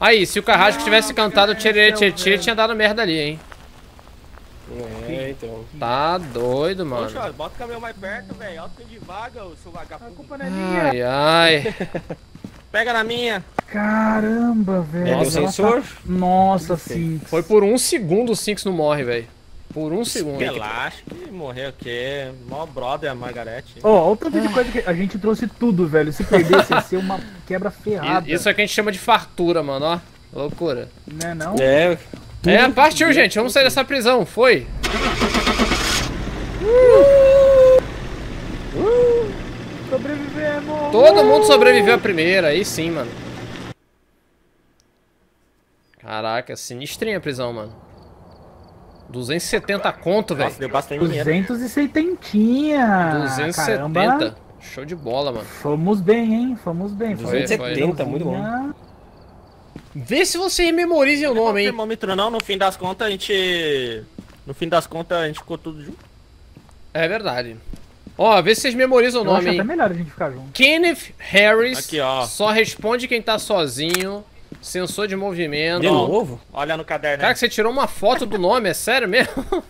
Aí, se o Carrasco tivesse cantado Tcherê Tchê tinha dado merda ali, hein? É, então. Tá doido, mano. Poxa, bota o caminhão mais perto, velho. Olha o tanto de vaga, seu vagabundo. Culpa não é minha. Ai, ai. Pega na minha. Caramba, velho. É o sensor? tá- Nossa, sim. Foi por um segundo o Sinks não morre, velho. Por um segundo. Relaxa que morreu o quê? Mó brother a Margaret. Ó, olha o tanto de coisa que a gente trouxe tudo, velho. Se perdesse, ia ser uma quebra ferrada. Isso é que a gente chama de fartura, mano, ó. Loucura. Né, não? É. É, partiu, gente. Vamos sair dessa prisão. Foi. Sobrevivemos! Todo mundo sobreviveu a primeira. Aí sim, mano. Caraca, sinistrinha a prisão, mano. 270 conto, velho. Nossa, deu bastante dinheiro. 270. 270. Caramba. Show de bola, mano. Fomos bem, hein? Fomos bem. Foi, 270, muito bom. Vê se vocês memorizem o Não nome, hein? termômetro não, no fim das contas a gente... No fim das contas a gente ficou tudo junto. É verdade. Ó, vê se vocês memorizam o Eu nome, hein? melhor a gente ficar junto. Kenneth Harris. Aqui, ó. Só responde quem tá sozinho. Sensor de movimento. De novo? Olha no caderno. Cara, aí. que você tirou uma foto do nome, é sério mesmo?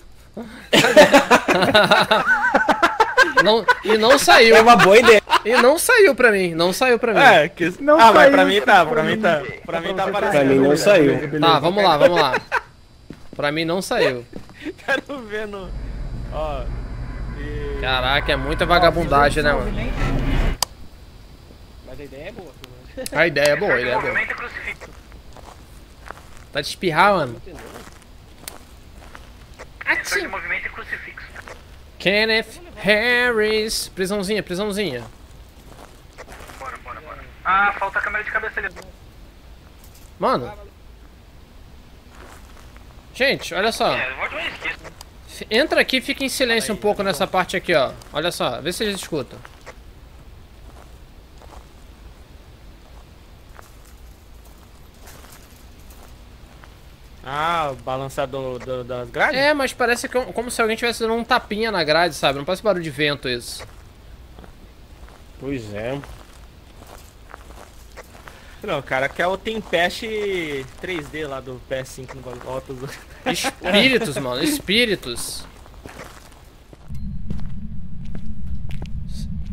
não, e não saiu. É uma boa ideia. E não saiu pra mim. Não saiu pra mim. É, que... Não ah, mas saiu, pra mim tá, pra, pra mim mim- tá. Pra mim tá você aparecendo. Pra mim não saiu. Tá, vamos lá, vamos lá. Pra mim não saiu. Quero ver no... Ó... E... Caraca, é muita vagabundagem, né, mano? Mas a ideia é boa. A ideia é boa, a ideia é boa. Movimento crucifixo. Tá de espirrar, mano. Sensor de movimento e crucifixo. Kenneth Harris. Prisãozinha, prisãozinha. Bora, bora, bora. Ah, falta a câmera de cabeça ali. Mano. Gente, olha só. É, Entra aqui e fica em silêncio um pouco nessa parte aqui, ó. Olha só, vê se eles escutam. Ah, o balançador do, das grades? É, mas parece que é como se alguém tivesse dando um tapinha na grade, sabe? Não parece barulho de vento isso. Pois é. Não, cara, que é o Tempest 3D lá do PS5 no bagulho. Espíritos, mano, espíritos.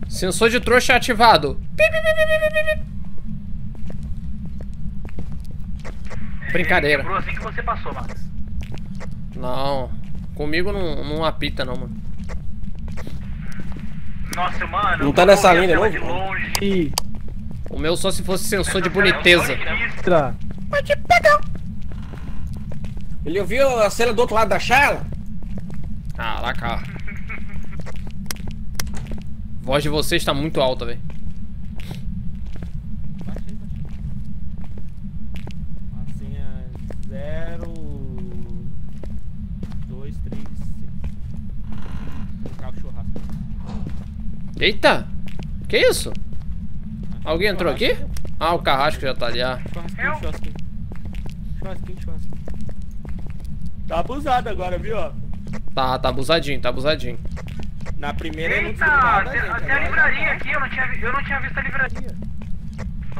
Sensor de trouxa ativado. Pi, pi, pi, Brincadeira. Quebrou assim que você passou, Max. Não, comigo não, não apita não, mano. Nossa, mano. Não tá nessa linha novo? de longe. E O meu só se fosse sensor de boniteza. extra. Ele ouviu a cena do outro lado da chala? Caraca. A voz de vocês tá muito alta, velho. Eita! Que isso? Alguém entrou aqui? Ah, o carrasco já tá ali. Ah. Churrasquinho, Eu? churrasquinho. Churrasquinho, churrasquinho. Tá abusado agora, viu? Tá, tá abusadinho, tá abusadinho. Na primeira não Eita, da tem, gente, tem a livraria aqui, eu não, tinha, eu não tinha visto a livraria.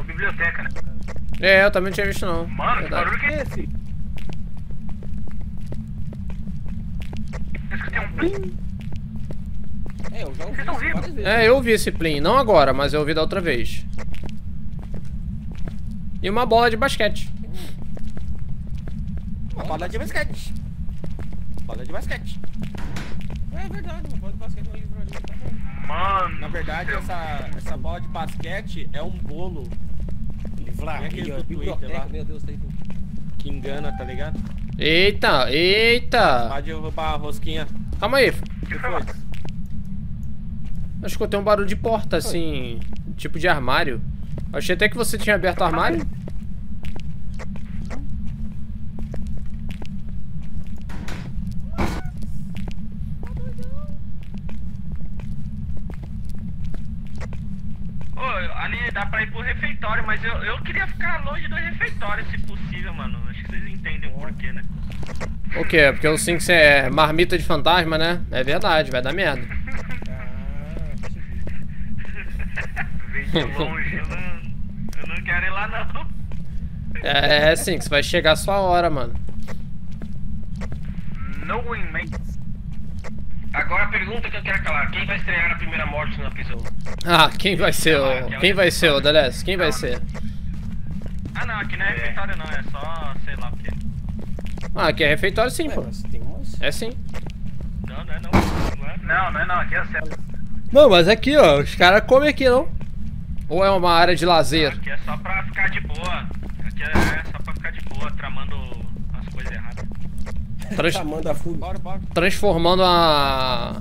Biblioteca, né? É, eu também não tinha visto não. Mano, que Verdade. barulho que é esse? Esse. Eu escutei um plim. É, eu já ouvi isso várias vezes. É, eu ouvi esse plim. Não agora, mas eu ouvi da outra vez. E uma bola de basquete. Uma bola de basquete. Bola de basquete. É verdade, uma bola de basquete na livraria. Tá bom. Mano. Na verdade, essa, essa bola de basquete é um bolo Livraria, do Twitter lá. meu Deus, tá aí. que engana, tá ligado? Eita, eita. Pode roubar a rosquinha. Calma aí. O que foi, Max? Eu escutei um barulho de porta, assim, tipo de armário. Achei até que você tinha aberto o armário. Ali dá pra ir pro refeitório, mas eu, eu queria ficar longe do refeitório, se possível, mano. Acho que vocês entendem o porquê, né? O quê? Porque eu sinto que você é marmita de fantasma, né? É verdade, vai dar merda. Veio de longe. Eu não, eu não quero ir lá, não. É, é sim, que você vai chegar a sua hora, mano. No inmates. Agora a pergunta que eu quero calar: quem vai estrear a primeira morte na prisão? Ah, quem vai ser o. Quem vai ser o Deles? Quem vai ser? Ah, não, aqui não é refeitório, não, é só sei lá o quê. Ah, aqui é refeitório sim, pô. É sim. Não, não é não. Não é? Não, não é não, aqui é a cela. Não, mas aqui, ó, os caras comem aqui, não? Ou é uma área de lazer? Aqui é só pra ficar de boa. Aqui é só pra ficar de boa, tramando as coisas erradas. Trans- Chamando a fúria. Bora, bora. transformando a.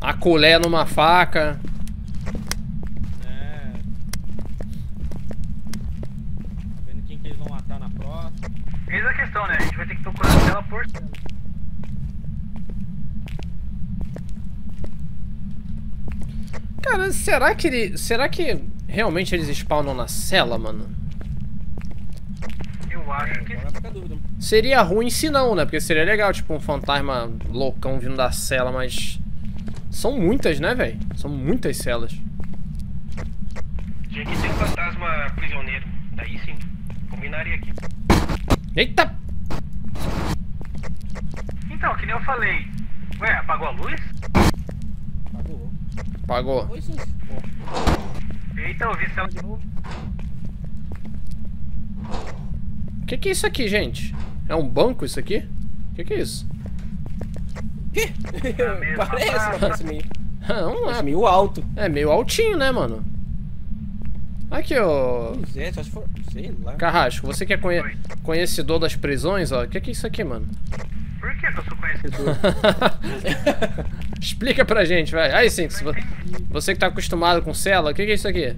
a colher numa faca. É. Vendo quem que eles vão matar na próxima. Eis a questão, né? A gente vai ter que procurar a cela por cela. Cara, será que ele. Será que realmente eles spawnam na cela, mano? Eu acho que. Seria ruim se não, né? Porque seria legal, tipo, um fantasma loucão vindo da cela, mas. São muitas, né, velho? São muitas celas. Tinha que ter um fantasma prisioneiro. Daí sim. Combinaria aqui. Eita! Então, que nem eu falei. Ué, apagou a luz? Pagou. Apagou. Oi, sim. Eita, eu vi cela de novo. O que, que é isso aqui, gente? É um banco isso aqui? O que, que é isso? mesma Parece, parece meio, Não, parece é, meio alto. é meio altinho, né, mano? Aqui, ó. Pois é, só se for. Sei lá. Carrasco, você que é conhe- conhecedor das prisões, ó. O que, que é isso aqui, mano? Por que, que eu sou conhecedor? Explica pra gente, vai. Aí sim, se vo- você que tá acostumado com cela, o que, que é isso aqui?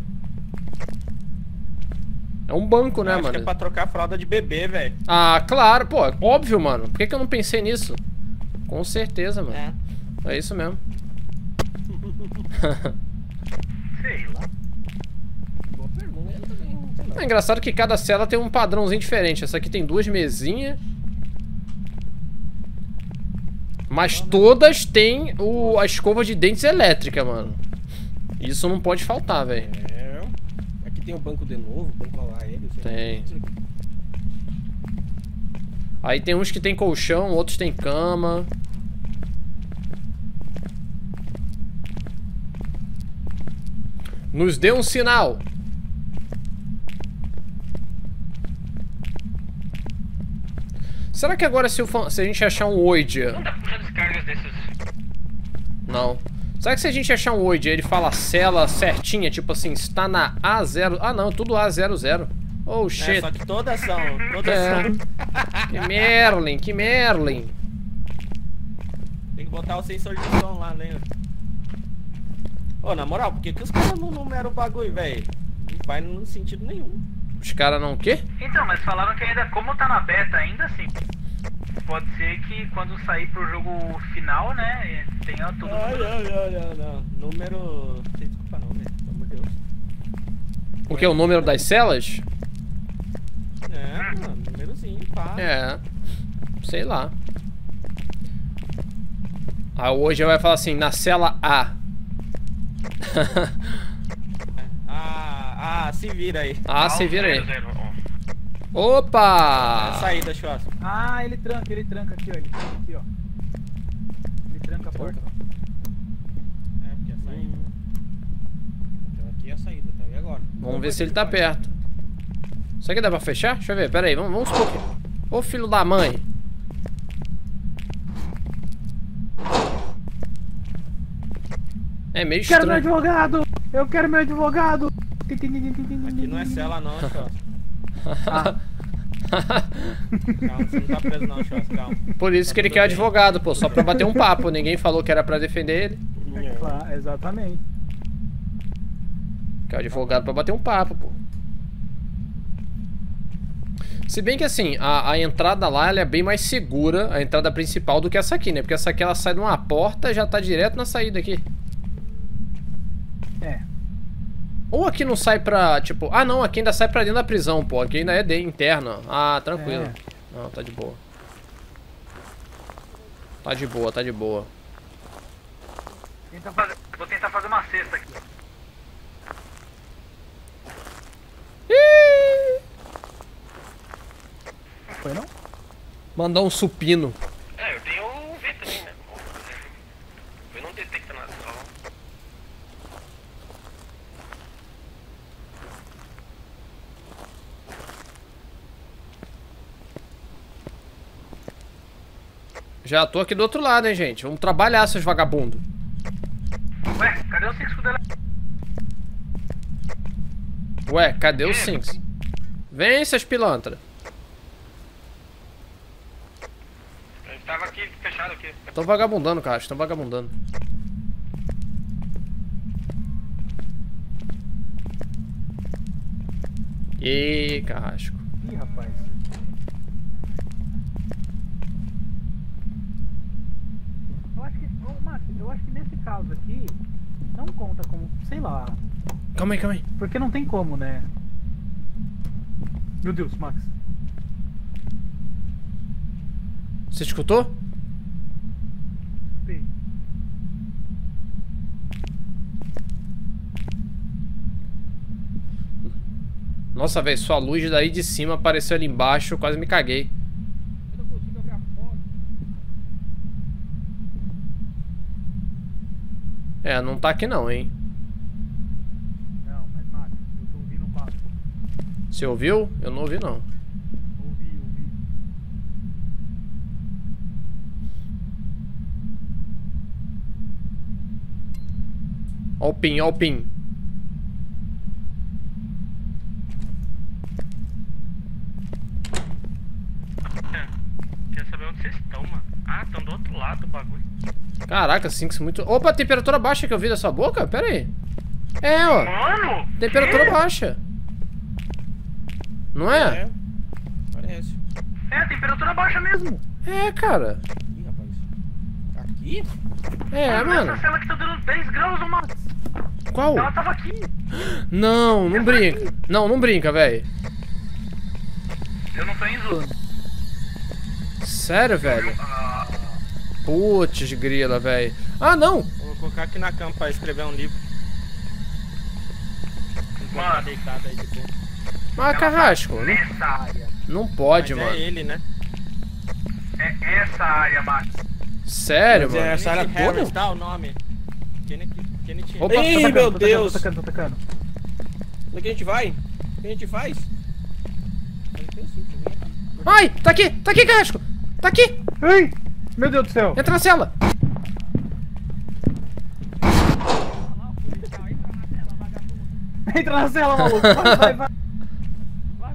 É um banco, né, Acho que mano? é pra trocar a fralda de bebê, velho. Ah, claro, pô, óbvio, mano. Por que, que eu não pensei nisso? Com certeza, mano. É. É isso mesmo. Sei lá. Boa pergunta. É engraçado que cada cela tem um padrãozinho diferente. Essa aqui tem duas mesinhas. Mas todas têm o, a escova de dentes elétrica, mano. Isso não pode faltar, velho. É. Aqui tem o banco de novo, banco aéreo. lá. Tem. Aí tem uns que tem colchão, outros tem cama. Nos dê um sinal. Será que agora se, fan- se a gente achar um Oidia... Não dá pra puxar descargas desses. Não. Será que se a gente achar um Oidia, ele fala a cela certinha, tipo assim, está na A0... Ah não, tudo A00. Oh É, shit. só que todas são. Todas É. são. Que Merlin, que Merlin. Tem que botar o sensor de som lá, lembra? Ô, na moral, por que, que os caras não numeram o bagulho, velho? Não faz no sentido nenhum. Os caras não o quê? Então, mas falaram que ainda, como tá na beta ainda assim, pode ser que quando sair pro jogo final, né, tenha tudo. Ai, ai, ai, ai, não. Número. Sem desculpa não, velho. Pelo amor de Deus. O que? O número das celas? É, mano, númerozinho, pá. É. Sei lá. Aí hoje vai falar assim, na cela A. Ah, ah, se vira aí. ah, se vira aí. Zero, zero, ó. É a Opa! saída, churrasco. Ah, ele tranca, ele tranca aqui, ó. Ele tranca aqui, ó. Ele tranca a porta. É, porque é a saída. Então aqui é a saída, tá? E agora? Vamos ver se ele tá perto. Isso aqui dá pra fechar? Deixa eu ver, pera aí, vamos, vamos supor. Ô filho da mãe. É meio Quero meu estranho. advogado! Eu quero meu advogado! Aqui não é cela não, churrasco. Ah, Calma, você não tá preso não, churrasco, calma. Por isso que ele quer advogado, pô, só pra bater um papo. Ninguém falou que era pra defender ele. É. claro, exatamente. Quer advogado pra bater um papo, pô. Se bem que assim, a, a entrada lá ela é bem mais segura, a entrada principal, do que essa aqui, né? Porque essa aqui ela sai de uma porta e já tá direto na saída aqui. É. Ou aqui não sai pra, tipo... Ah, não, aqui ainda sai pra dentro da prisão, pô. Aqui ainda é de interno. Ah, tranquilo. É. Não, tá de boa. Tá de boa, tá de boa. Vou tentar fazer uma cesta aqui. Ih! Foi não? Mandar um supino. É, eu tenho o V também, né? Eu não detecto nada, só. Já tô aqui do outro lado, hein, gente. Vamos trabalhar, seus vagabundos. Ué, cadê o Six dela? Ué, cadê os Sinks? Vem, seus pilantra. Tava aqui fechado aqui. Tão vagabundando, cara. Estão vagabundando. Ih, carrasco. Ih, rapaz. Eu acho que. Ô, Max, eu acho que nesse caso aqui. Não conta como, sei lá. Calma aí, calma aí. Porque não tem como, né? Meu Deus, Max. Você escutou? Pei. Nossa, velho, sua luz daí de cima apareceu ali embaixo, eu quase me caguei. Eu não consigo abrir a porta. É, não tá aqui não, hein? Não, mas Max, eu tô ouvindo um passo. Você ouviu? Eu não ouvi não. Ouvi, ouvi. Ó o pin, ó o pin. Quer saber onde vocês estão, mano? Ah, estão do outro lado do bagulho. Caraca, Sinks muito... Opa, temperatura baixa que eu vi da sua boca? Pera aí. É, ó. Mano! Temperatura baixa. Não é? É. Parece. É, temperatura baixa mesmo. É, cara. Ih, rapaz. Aqui? É, Essa mano. cela aqui tá dando 10 graus, ô Max. Qual? Ela tava aqui. Não, não brinca. Não, não brinca, velho. Eu não tô em zoando. Sério, velho? Putz, grila, velho. Ah, não. Vou colocar aqui na cama pra escrever um livro. Tá Mano. deitado aí de boa. Mas, Carrasco, não, Nessa área. não pode, Mas mano. é ele, né? É essa área, Max. Sério, Mas é mano. essa área toda? dá o nome. Kenneth, Kenneth Opa. Tô tacando, meu tacando, Deus. Tô tacando, tô tacando. Onde é que a gente vai? O que a gente faz? Ai, tá aqui, tá aqui, Carrasco. Tá aqui. Ai! Meu Deus do céu! Entra na cela. Entra na cela, maluco! Vai, vai, vai! Vai,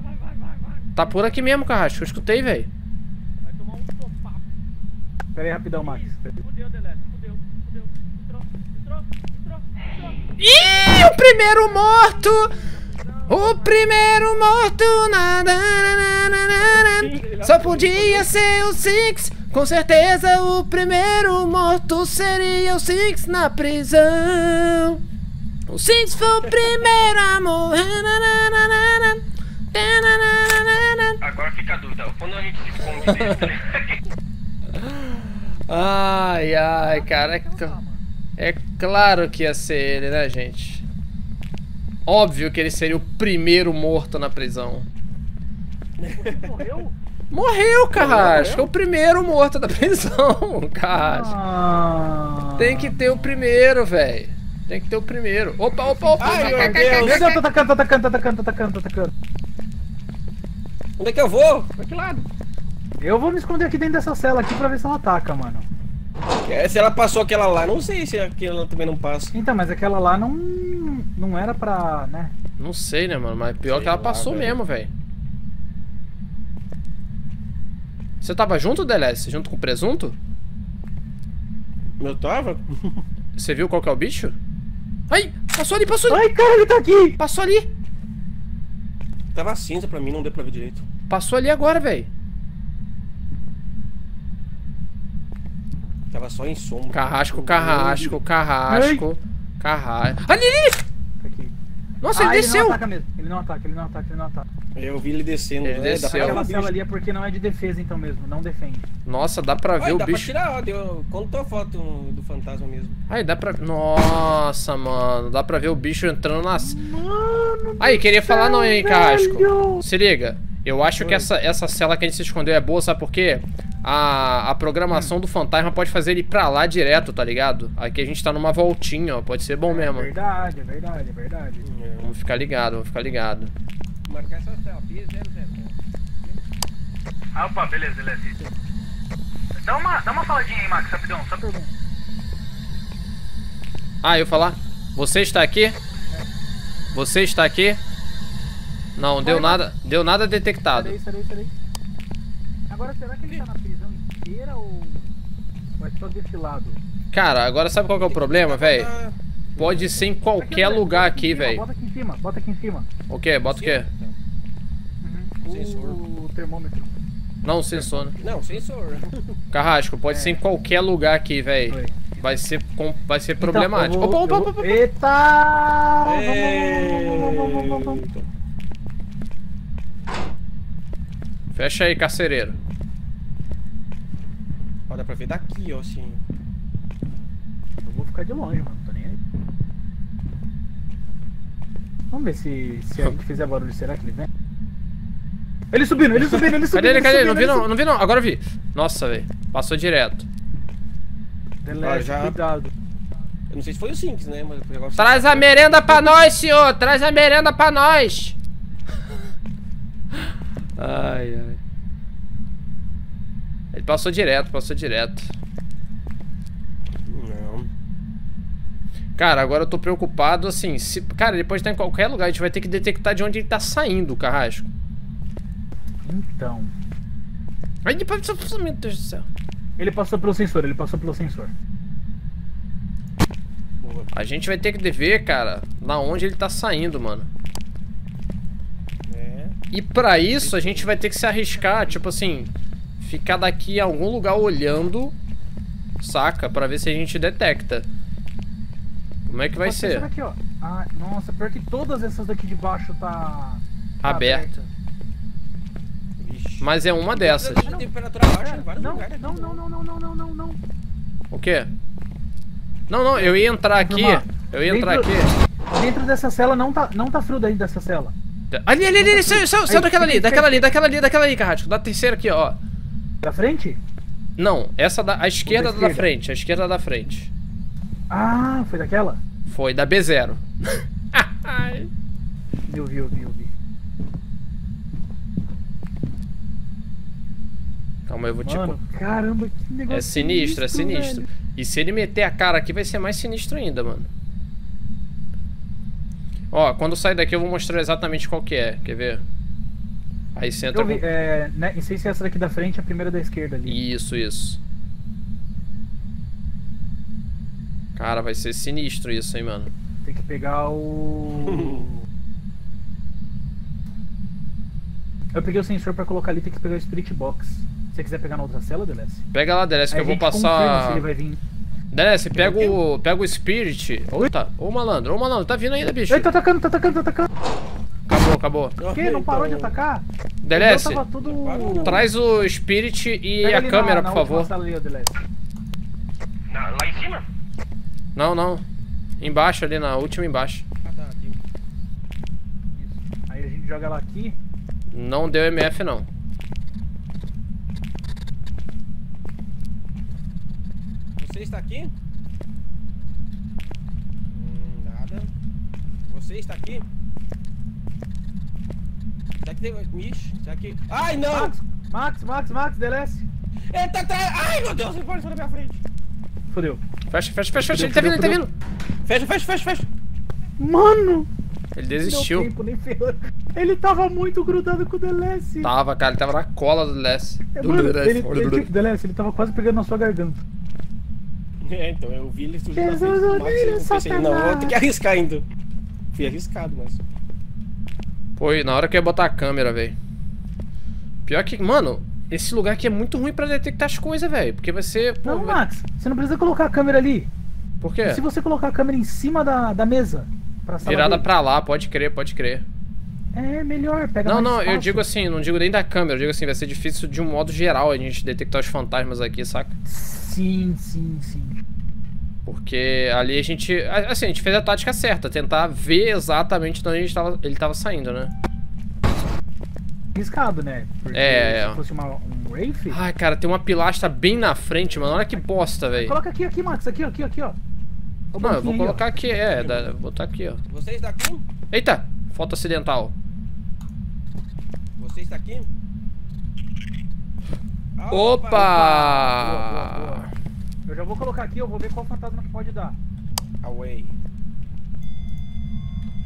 vai, vai, vai. Tá por aqui mesmo, Carrasco. Eu escutei, velho. Vai tomar um sopapo. Pera aí, rapidão, Max. Fudeu, Delete. Fudeu, fudeu. Entrou, entrou, entrou, entrou. Ih, o primeiro morto! O primeiro morto! na, na, na, na, na, na. Só podia ser o Six. Com certeza o primeiro morto seria o Six na prisão. O Six foi o primeiro a morrer. Agora fica a dúvida. Quando a gente se ligado? Ai, ai, cara. É, cl- é claro que ia ser ele, né, gente? Óbvio que ele seria o primeiro morto na prisão. Morreu? Morreu, Carrasco. É o primeiro morto da prisão, Carrasco. Ah. Tem que ter o primeiro, velho. Tem que ter o primeiro. Opa, opa, opa. Ai, meu Deus. Deus, tô tacando, tô tacando, tô tacando, tô tacando, tô tacando. Onde é que eu vou? Pra que lado? Eu vou me esconder aqui dentro dessa cela aqui pra ver se ela ataca, mano. É, se ela passou aquela lá, não sei se aquela também não passa. Então, mas aquela lá não. não era pra. né? Não sei, né, mano? Mas pior Sei que ela lá, passou velho. mesmo, velho. Você tava junto, Delesse? Junto com o presunto? Eu tava? Você viu qual que é o bicho? Ai, passou ali, passou ali. Ai, cara, ele tá aqui! Passou ali. Tava cinza pra mim, não deu pra ver direito. Passou ali agora, velho. Tava só em sombra. Carrasco, carrasco, carrasco, carrasco. Ali, ali! Tá. Nossa, ele Ah, ele desceu! Ele não ataca, ele não ataca, ele não ataca. Eu vi ele descendo. Ele né? desceu. Dá Aquela cela ali é porque não é de defesa então mesmo, não defende. Nossa, dá pra ver o dá bicho. pra tirar, ó, deu... contou a foto do fantasma mesmo. Aí, dá pra. Nossa, mano. Dá pra ver o bicho entrando nas. Aí, queria falar não, hein, Carrasco. Se liga. Eu acho que essa, essa cela que a gente se escondeu é boa, sabe por quê? A, a programação do fantasma pode fazer ele ir pra lá direto, tá ligado? Aqui a gente tá numa voltinha, ó. Pode ser bom É mesmo. verdade, é verdade, é verdade. Vamos ficar ligado, vamos ficar ligado. Marcar essa tela, P00. Ah, opa, beleza, beleza. Dá uma, dá uma faladinha aí, Max, rapidão, só pergunta. Ah, eu falar? Você está aqui? Você está aqui? Não, deu nada, deu nada detectado. Agora, será que ele tá na ou. É só desse lado? Cara, agora sabe qual que é o problema, velho? Pode ser em qualquer Aqui, lugar aqui, velho. Bota aqui em cima, bota aqui em cima. O quê? Bota o quê? Uhum. Sensor. O termômetro. Não, sensor, né? Não, sensor. Carrasco, pode ser em qualquer lugar aqui, velho. Vai ser, com- vai ser Então, problemático. eu vou- Opa, opa, opa, opa. Eita! Eita. Fecha aí, carcereiro. Dá pra ver daqui, ó, assim. Eu vou ficar de longe, mano. Tô nem aí. Vamos ver se, se a gente fizer barulho, será que ele vem? Ele subindo, ele subindo, ele subindo. Cadê ele? Cadê ele? Não vi subindo, não, não vi não. Agora eu vi. Nossa, velho. Passou direto. Delete, Ó, já- cuidado. Eu não sei se foi o Sinks, né? Mas agora Traz a merenda pra nós, senhor! Traz a merenda pra nós! Ai, ai. Ele passou direto, passou direto. Não. Cara, agora eu tô preocupado, assim, se... Cara, ele pode estar em qualquer lugar, a gente vai ter que detectar de onde ele tá saindo, o carrasco. Então. Aí depois... Meu Deus do céu. Ele passou pelo sensor, ele passou pelo sensor. Boa. A gente vai ter que ver, cara, na onde ele tá saindo, mano. É. E pra isso a gente vai ter que se arriscar, tipo assim, ficar daqui em algum lugar olhando, saca? Pra ver se a gente detecta. Como é que vai ser? daqui, ó. Ah, nossa, pior que todas essas daqui de baixo tá. tá Aberta. Mas é uma dessas. Tem temperatura baixa em vários Não, lugares. não, não, não, não, não, não, não, não. O quê? Não, não, eu ia entrar aqui. Eu ia entrar aqui. Dentro- Dentro dessa cela não tá, não tá frio dentro dessa cela. Ali, ali, ali, ali, saiu, saiu, saiu Aí, daquela ali, daquela ali, daquela ali, daquela ali, Carrasco. Da terceira aqui, ó. Da frente? Não, essa da. A esquerda da esquerda? frente, a esquerda da frente. Ah, foi daquela? Foi, da B0. Ai. Eu vi, eu vi, eu vi. Calma, eu vou tipo. Mano, caramba, que negócio É sinistro, é sinistro. E se ele meter a cara aqui, vai ser mais sinistro ainda, mano. Ó, quando sair daqui eu vou mostrar exatamente qual que é. Quer ver? Aí você entra Eu vi, com... é, né, não sei se essa daqui da frente é a primeira da esquerda ali. Isso, isso. Cara, vai ser sinistro isso, hein, mano. Tem que pegar o. Eu peguei o sensor pra colocar ali, tem que pegar o Spirit Box. Se você quiser pegar na outra cela, Delesse. Pega lá, Delesse, que Aí eu vou passar... Se ele vai vir. Delesse, pega o, pega o Spirit. Oita, ô malandro, ô malandro, tá vindo ainda, bicho. Ele tá atacando, tá atacando, tá atacando. Acabou, acabou. Por quê? Não parou de atacar? Delesse, Eu tava tudo... traz o Spirit e Pega a câmera, na, por na última favor. Ali. Na- lá em cima? Não, não. Embaixo ali, na última embaixo. Ah, tá, aqui. Isso. Aí a gente joga ela aqui. Não deu MF, não. Você está aqui? Hum, nada. Você está aqui? Tem. Ixi, será que. Ai, não! Max, Max, Max, Max, Delesse. Ele tá atrás! Ai, meu Deus, ele pode na minha frente! Fodeu. Fecha, fecha, fecha, fecha. Ele tá vindo, ele tá vindo. Fecha, fecha, fecha, fecha! Mano! Ele desistiu. tempo. Ele tava muito grudado com o Delesse. Tava, cara, ele tava na cola do Les. É, mano, ele, ele, Delesse, ele tava quase pegando na sua garganta. É, então eu vi ele surgindo na Jesus, frente do Max, eu pensei, não, Satanás. vou ter que arriscar ainda. Fui arriscado, mas. Foi, na hora que eu ia botar a câmera, velho. Pior que, mano, esse lugar aqui é muito ruim pra detectar as coisas, velho. Porque vai ser. Pô, Não, vai- Max, você não precisa colocar a câmera ali. Por quê? Se você colocar a câmera em cima da, da mesa, pra Virada dele, pra lá, pode crer, pode crer. É melhor, pega Não, não, eu espaço. digo assim, não digo nem da câmera, eu digo assim, vai ser difícil de um modo geral a gente detectar os fantasmas aqui, saca? Sim, sim, sim. Porque ali a gente. a- Assim, a gente fez a tática certa, tentar ver exatamente de onde a gente tava, ele tava saindo, né? Arriscado, né? Porque É, se é. fosse uma, um Wraith... Ai, cara, tem uma pilastra bem na frente, mano. Olha que bosta, velho. Coloca aqui, aqui, Max, aqui, aqui, aqui, ó. O Não, eu vou ó. colocar aqui, é, da- vou botar aqui, ó. Você está aqui? Eita! Foto acidental. Você está aqui? Ah, Opa! Boa, boa, boa. Eu já vou colocar aqui, eu vou ver qual fantasma que pode dar. Away.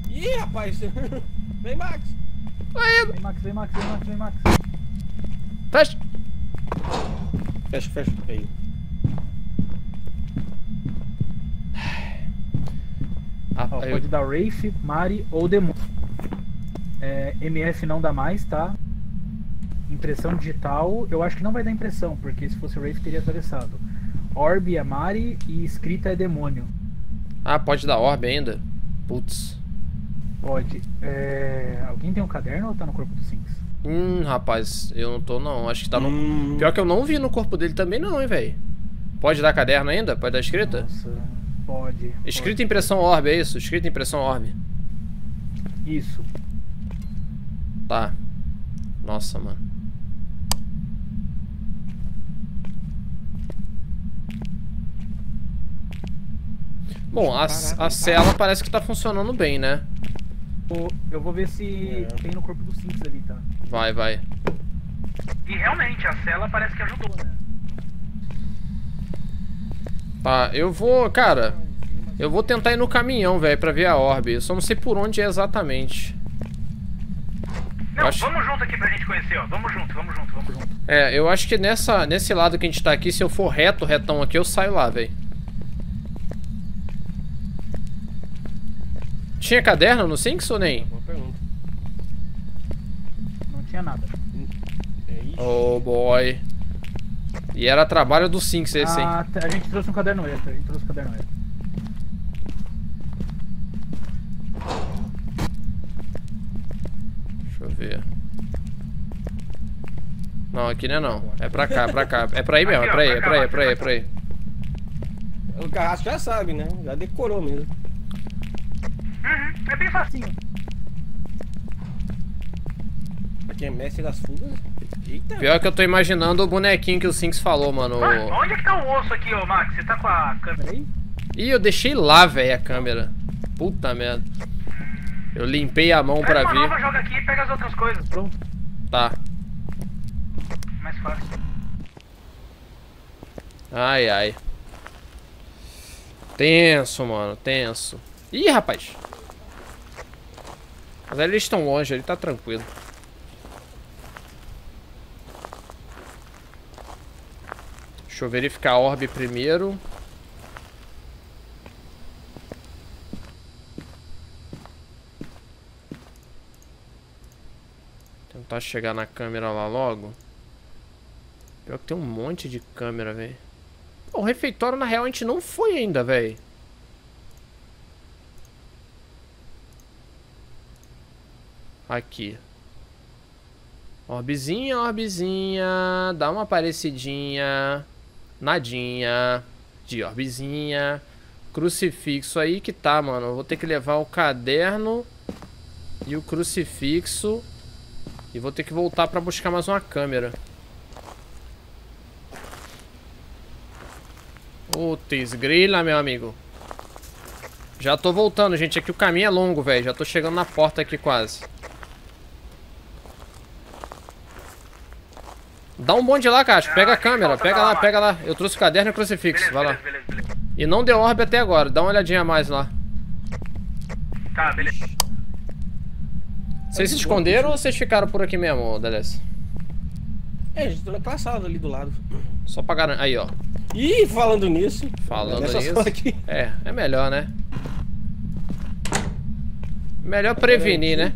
Ih, rapaz! Vem, Max! Vem, Max, vem, Max, vem, Max, vem, Max. Fecha! Fecha, fecha. Aí. Ah, Ó, pode dar Wraith, Mari ou Demônio. É, MF não dá mais, tá? Impressão digital, eu acho que não vai dar impressão, porque se fosse Wraith teria atravessado. Orbe é Mari e escrita é demônio. Ah, pode dar orbe ainda? Putz. Pode. É, Alguém tem um caderno ou tá no corpo do Sinks? Hum, rapaz, eu não tô não. Acho que tá no. Hum, Pior que eu não vi no corpo dele também não, hein, velho. Pode dar caderno ainda? Pode dar escrita? Nossa, pode. Escrita impressão orbe, é isso? Escrita impressão orbe. pode. Isso. Tá. Nossa, mano. Bom, a, a cela parece que tá funcionando bem, né? Eu vou ver se É. tem no corpo do Sinks ali, tá? Vai, vai. E realmente, a cela parece que ajudou, né? Tá, eu vou, cara. Eu vou tentar ir no caminhão, velho, pra ver a orbe. Eu só não sei por onde é exatamente. Não, acho- vamos junto aqui pra gente conhecer, ó. Vamos junto, vamos junto, vamos junto. É, eu acho que nessa, nesse lado que a gente tá aqui, se eu for reto, retão aqui, eu saio lá, velho. Tinha caderno no Sinks ou nem? Boa pergunta. Não tinha nada. É isso. Oh boy. E era trabalho do Sinks esse, hein? Ah, tá, a gente trouxe um caderno extra, a gente trouxe um caderno extra. Deixa eu ver. Não, aqui não é não. É pra cá, é pra cá. É pra aí mesmo, é Aqui, ó, pra aí, é pra aí, é pra aí, é pra aí. O Carrasco já sabe, né? Já decorou mesmo. Uhum, é bem facinho. Aqui é mestre das fugas. Eita. Pior que eu tô imaginando o bonequinho que o Sinks falou, mano. Onde é que tá o osso aqui, ô Max? Você tá com a câmera Peraí. Ih, eu deixei lá, velho, a câmera. Puta merda. Eu limpei a mão Pega pra uma nova, joga aqui e pega as outras coisas. Pronto. Tá. Mais fácil. Ai, ai. Tenso, mano, tenso. Ih, rapaz. Mas eles estão longe, ele tá tranquilo. Deixa eu verificar a orbe primeiro. Tentar chegar na câmera lá logo. Pior que tem um monte de câmera, velho. O refeitório, na real, a gente não foi ainda, velho. Aqui. Orbezinha, orbezinha. Dá uma parecidinha. Nadinha. De orbezinha. Crucifixo aí que tá, mano. Vou ter que levar o caderno. E o crucifixo. E vou ter que voltar pra buscar mais uma câmera. Putz, grila, meu amigo. Já tô voltando, gente. Aqui o caminho é longo, velho. Já tô chegando na porta aqui quase. Dá um bonde lá, Cássio. Pega a câmera. Pega lá, pega lá. Eu trouxe o caderno e o crucifixo. Vai lá. E não deu orbe até agora. Dá uma olhadinha a mais lá. Tá, beleza. Vocês se esconderam ou vocês ficaram por aqui mesmo, Deles? É, a gente tá naquela sala ali do lado. Só pra garantir. Aí, ó. Ih, falando nisso. Falando nisso. É, é melhor, né? Melhor prevenir, né?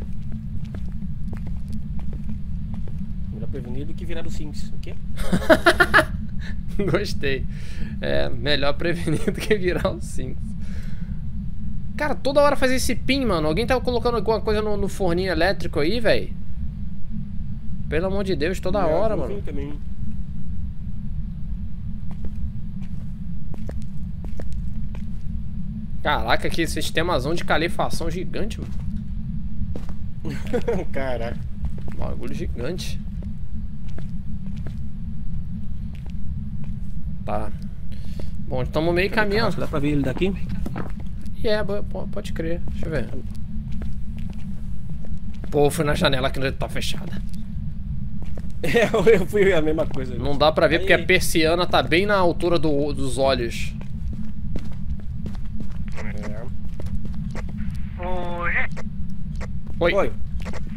Melhor do Sims. O quê? Gostei. É, melhor prevenir do que virar um 5. Cara, toda hora fazer esse pin, mano. Alguém tá colocando alguma coisa no, no forninho elétrico aí, velho? Pelo amor de Deus, toda hora, Eu mano. Também. Caraca, que sistemazão de calefação gigante, mano. Caraca. Bagulho gigante. Tá. Bom, estamos meio caminhando. Dá pra ver ele daqui? E é, po- pode crer. Deixa eu ver. Pô, fui na janela que não tá fechada. É, eu fui a mesma coisa. Não dá pra ver porque a persiana tá bem na altura do- dos olhos. É. Oi. Oi.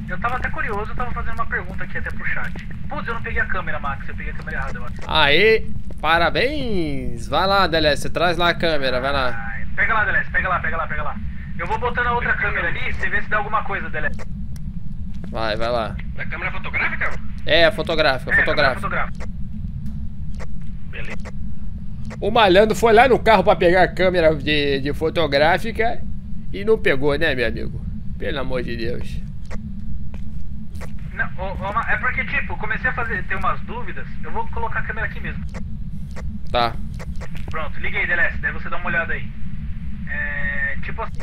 Eu tava até curioso, eu tava fazendo uma pergunta aqui até pro chat. Putz, eu não peguei a câmera, Max, eu peguei a câmera errada, eu acho. Aê, parabéns. Vai lá, Delece, traz lá a câmera, vai lá. Ai, Pega lá, Delete, pega lá, pega lá, pega lá. Eu vou botando a outra câmera ali, você vê se dá alguma coisa, Delete. Vai, vai lá. Da câmera fotográfica? É, fotográfica, É, fotográfica. fotográfica. Beleza. O malandro foi lá no carro pra pegar a câmera de, de fotográfica e não pegou, né, meu amigo? Pelo amor de Deus. Não, é porque, tipo, comecei a fazer, ter umas dúvidas. Eu vou colocar a câmera aqui mesmo. Tá. Pronto, liguei, DLS, daí você dá uma olhada aí. É. Tipo assim.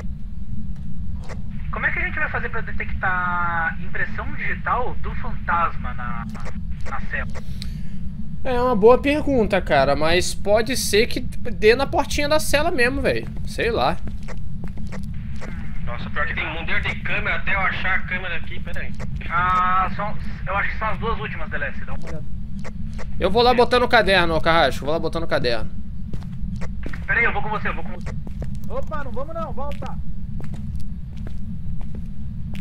Como é que a gente vai fazer pra detectar impressão digital do fantasma na, na cela? É uma boa pergunta, cara, mas pode ser que dê na portinha da cela mesmo, velho. Sei lá. Nossa, pior que tem um monte de câmera até eu achar a câmera aqui, pera aí. Ah, são, eu acho que são as duas últimas, DLS, dá uma olhada. Eu vou lá botar no caderno, ô Carrasco. Vou lá botar no caderno. Pera aí, eu vou com você, eu vou com você. Opa, não vamos não, volta.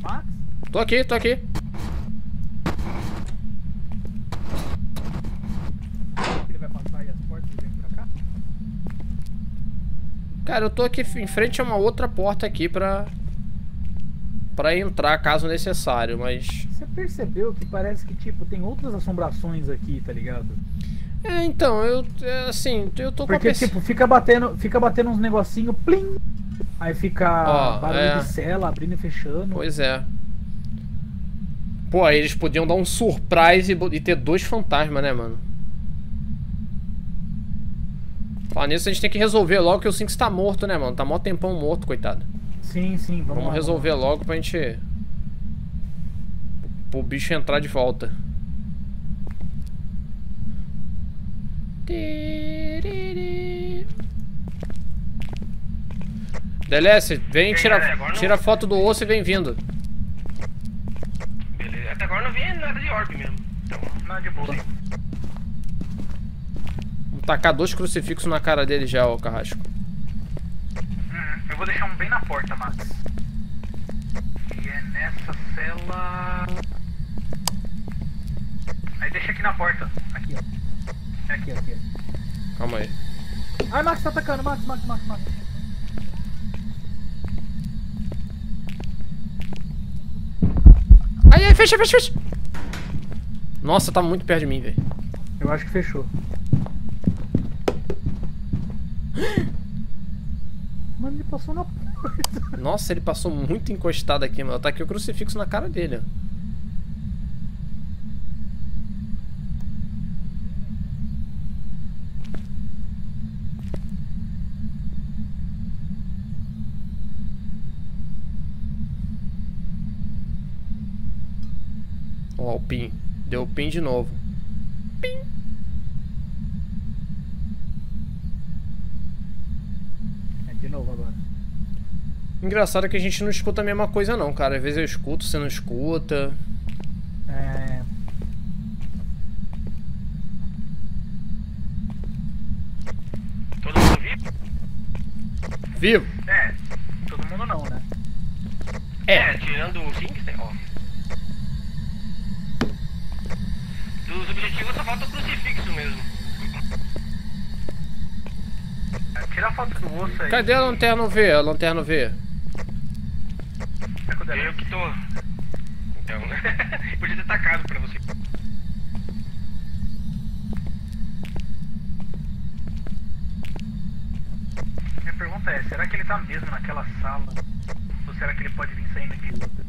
Max? Tô aqui, tô aqui. Ele vai passar aí as portas e vem pra cá? Cara, eu tô aqui em frente a uma outra porta aqui pra... Pra entrar, caso necessário, mas... Você percebeu que parece que, tipo, tem outras assombrações aqui, tá ligado? É, então, eu... é, assim, eu tô com a Porque, tipo, fica batendo, fica batendo uns negocinho, plim! Aí fica Ó, barulho é. de cela, abrindo e fechando. Pois é. Pô, aí eles podiam dar um surprise e ter dois fantasmas, né, mano? Falar nisso, a gente tem que resolver logo que o Sinks tá morto, né, mano? Tá mó tempão morto, coitado. Sim, sim, vamos, Vamos lá, resolver logo pra gente. Pro bicho entrar de volta. Delece, vem tira, tira foto do osso e vem vindo. Beleza. Até agora não vi nada de orbe mesmo. Então, Não, de boa. Tacar dois crucifixos na cara dele já, ô Carrasco. Uhum, Eu vou deixar um bem na porta, Max. E é nessa cela. Aí deixa aqui na porta. Aqui, ó. Aqui, aqui. aqui. Calma aí. Ai, Max tá atacando, Max, Max, Max, Max. Aí, aí, fecha, fecha, fecha. Nossa, tá muito perto de mim, velho. Eu acho que fechou. Mano, ele passou na porta. Nossa, ele passou muito encostado aqui, mano. Tá aqui o crucifixo na cara dele, ó. Ó, o pin. Deu o pin de novo. É, de novo agora. Engraçado que a gente não escuta a mesma coisa, não, cara. Às vezes eu escuto, você não escuta. É. todo mundo vivo? Vivo? É, todo mundo não, né? É, tirando o Kingston, ó. Dos objetivos só falta o crucifixo mesmo. Tira a foto do osso aí. Cadê a lanterna V? A lanterna V? Tá. Eu que tô. Então, podia ter tacado pra você. Minha pergunta é, será que ele tá mesmo naquela sala? Ou será que ele pode vir saindo outra?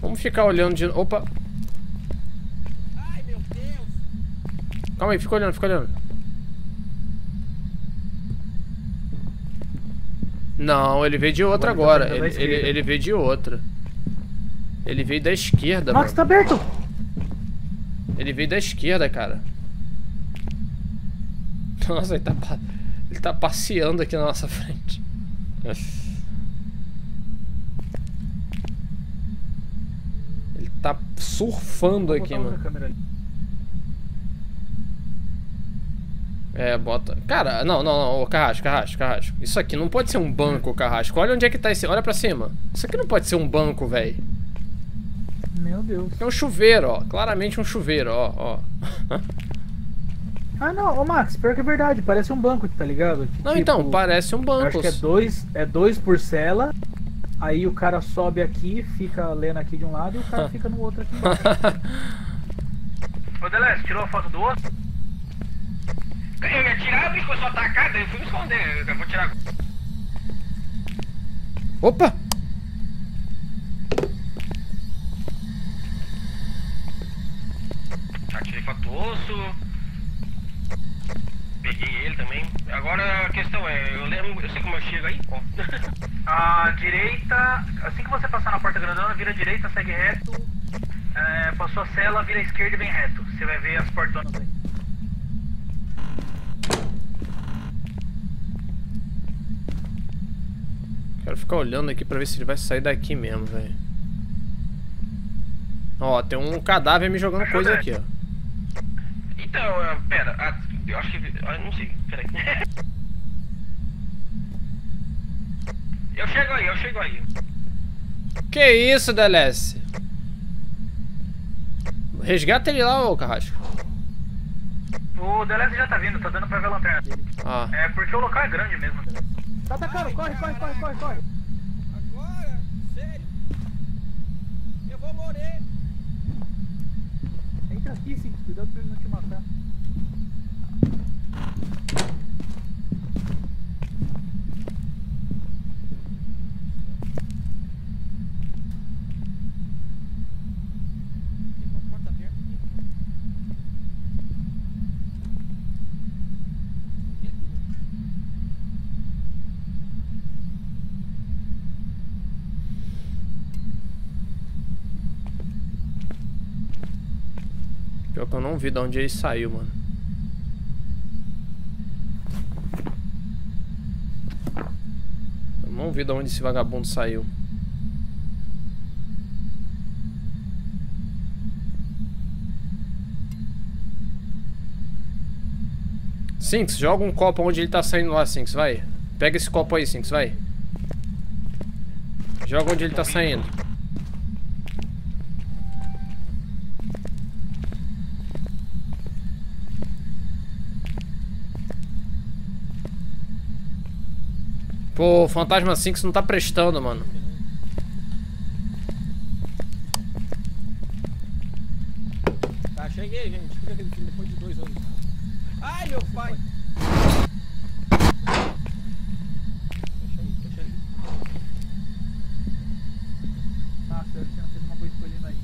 Vamos ficar olhando de. Opa! Ai, meu Deus. Calma aí, fica olhando, fica olhando. Não, ele veio de outra Agora agora. ele tá Ele, ele, veio de outra. Ele veio da esquerda, Max, tá mano. aberto! Ele veio da esquerda, cara. Nossa, ele tá, pa- ele tá passeando aqui na nossa frente. Ele tá surfando Vou aqui, mano. câmera ali. É, bota. Cara, não, não, não, ô, Carrasco, Carrasco, Carrasco. Isso aqui não pode ser um banco, Carrasco. Olha onde é que tá esse. Olha pra cima. Isso aqui não pode ser um banco, velho. Meu Deus. É um chuveiro, ó. Claramente um chuveiro, ó, ó. Ah, não, ô Max, pior que é verdade, parece um banco, tá ligado? Que, Não, tipo, então, parece um banco. Acho que é dois, é dois por cela. Aí o cara sobe aqui, fica lendo aqui de um lado e o cara fica no outro aqui embaixo. Ô Deleste, tirou a foto do osso? Eu ia tirar, o bicho começou a atacar, daí eu fui me esconder. Eu vou tirar. Opa! Atirei fatoso. Peguei ele também. Agora a questão é, eu lembro. Eu sei como eu chego aí? Ó. A direita, assim que você passar na porta grandona, vira direita, segue reto. É, passou a cela, vira esquerda e vem reto. Você vai ver as portonas aí. Quero ficar olhando aqui pra ver se ele vai sair daqui mesmo, velho. Ó, tem um cadáver me jogando coisa aqui, ó. Então, é, pera, ah, eu acho que. ah, não sei, peraí. Eu chego aí, eu chego aí. Que isso, DLS? Resgata ele lá, ô Carrasco. O Deleuze já tá vindo, tá dando pra ver a lanterna dele. Ah, É porque o local é grande mesmo, Deleuze. Tá atacando, corre, corre, corre, corre, corre. Agora? Sério? Eu vou morrer. Entra aqui, sim, cuidado pra ele não te matar. Tem uma porta aberta aqui. E aqui, né? pior que eu não vi de onde ele saiu, mano. Eu não vi de onde esse vagabundo saiu. Sinks, joga um copo onde ele tá saindo lá, Sinks, vai. Pega esse copo aí, Sinks, vai. Joga onde ele tá saindo. Pô, Fantasma Sinks não tá prestando, mano. Tá, cheguei, gente. Depois de dois anos. Ai, meu pai! Fecha aí, fecha aí. Nossa, você não fez uma boa escolha indo aí.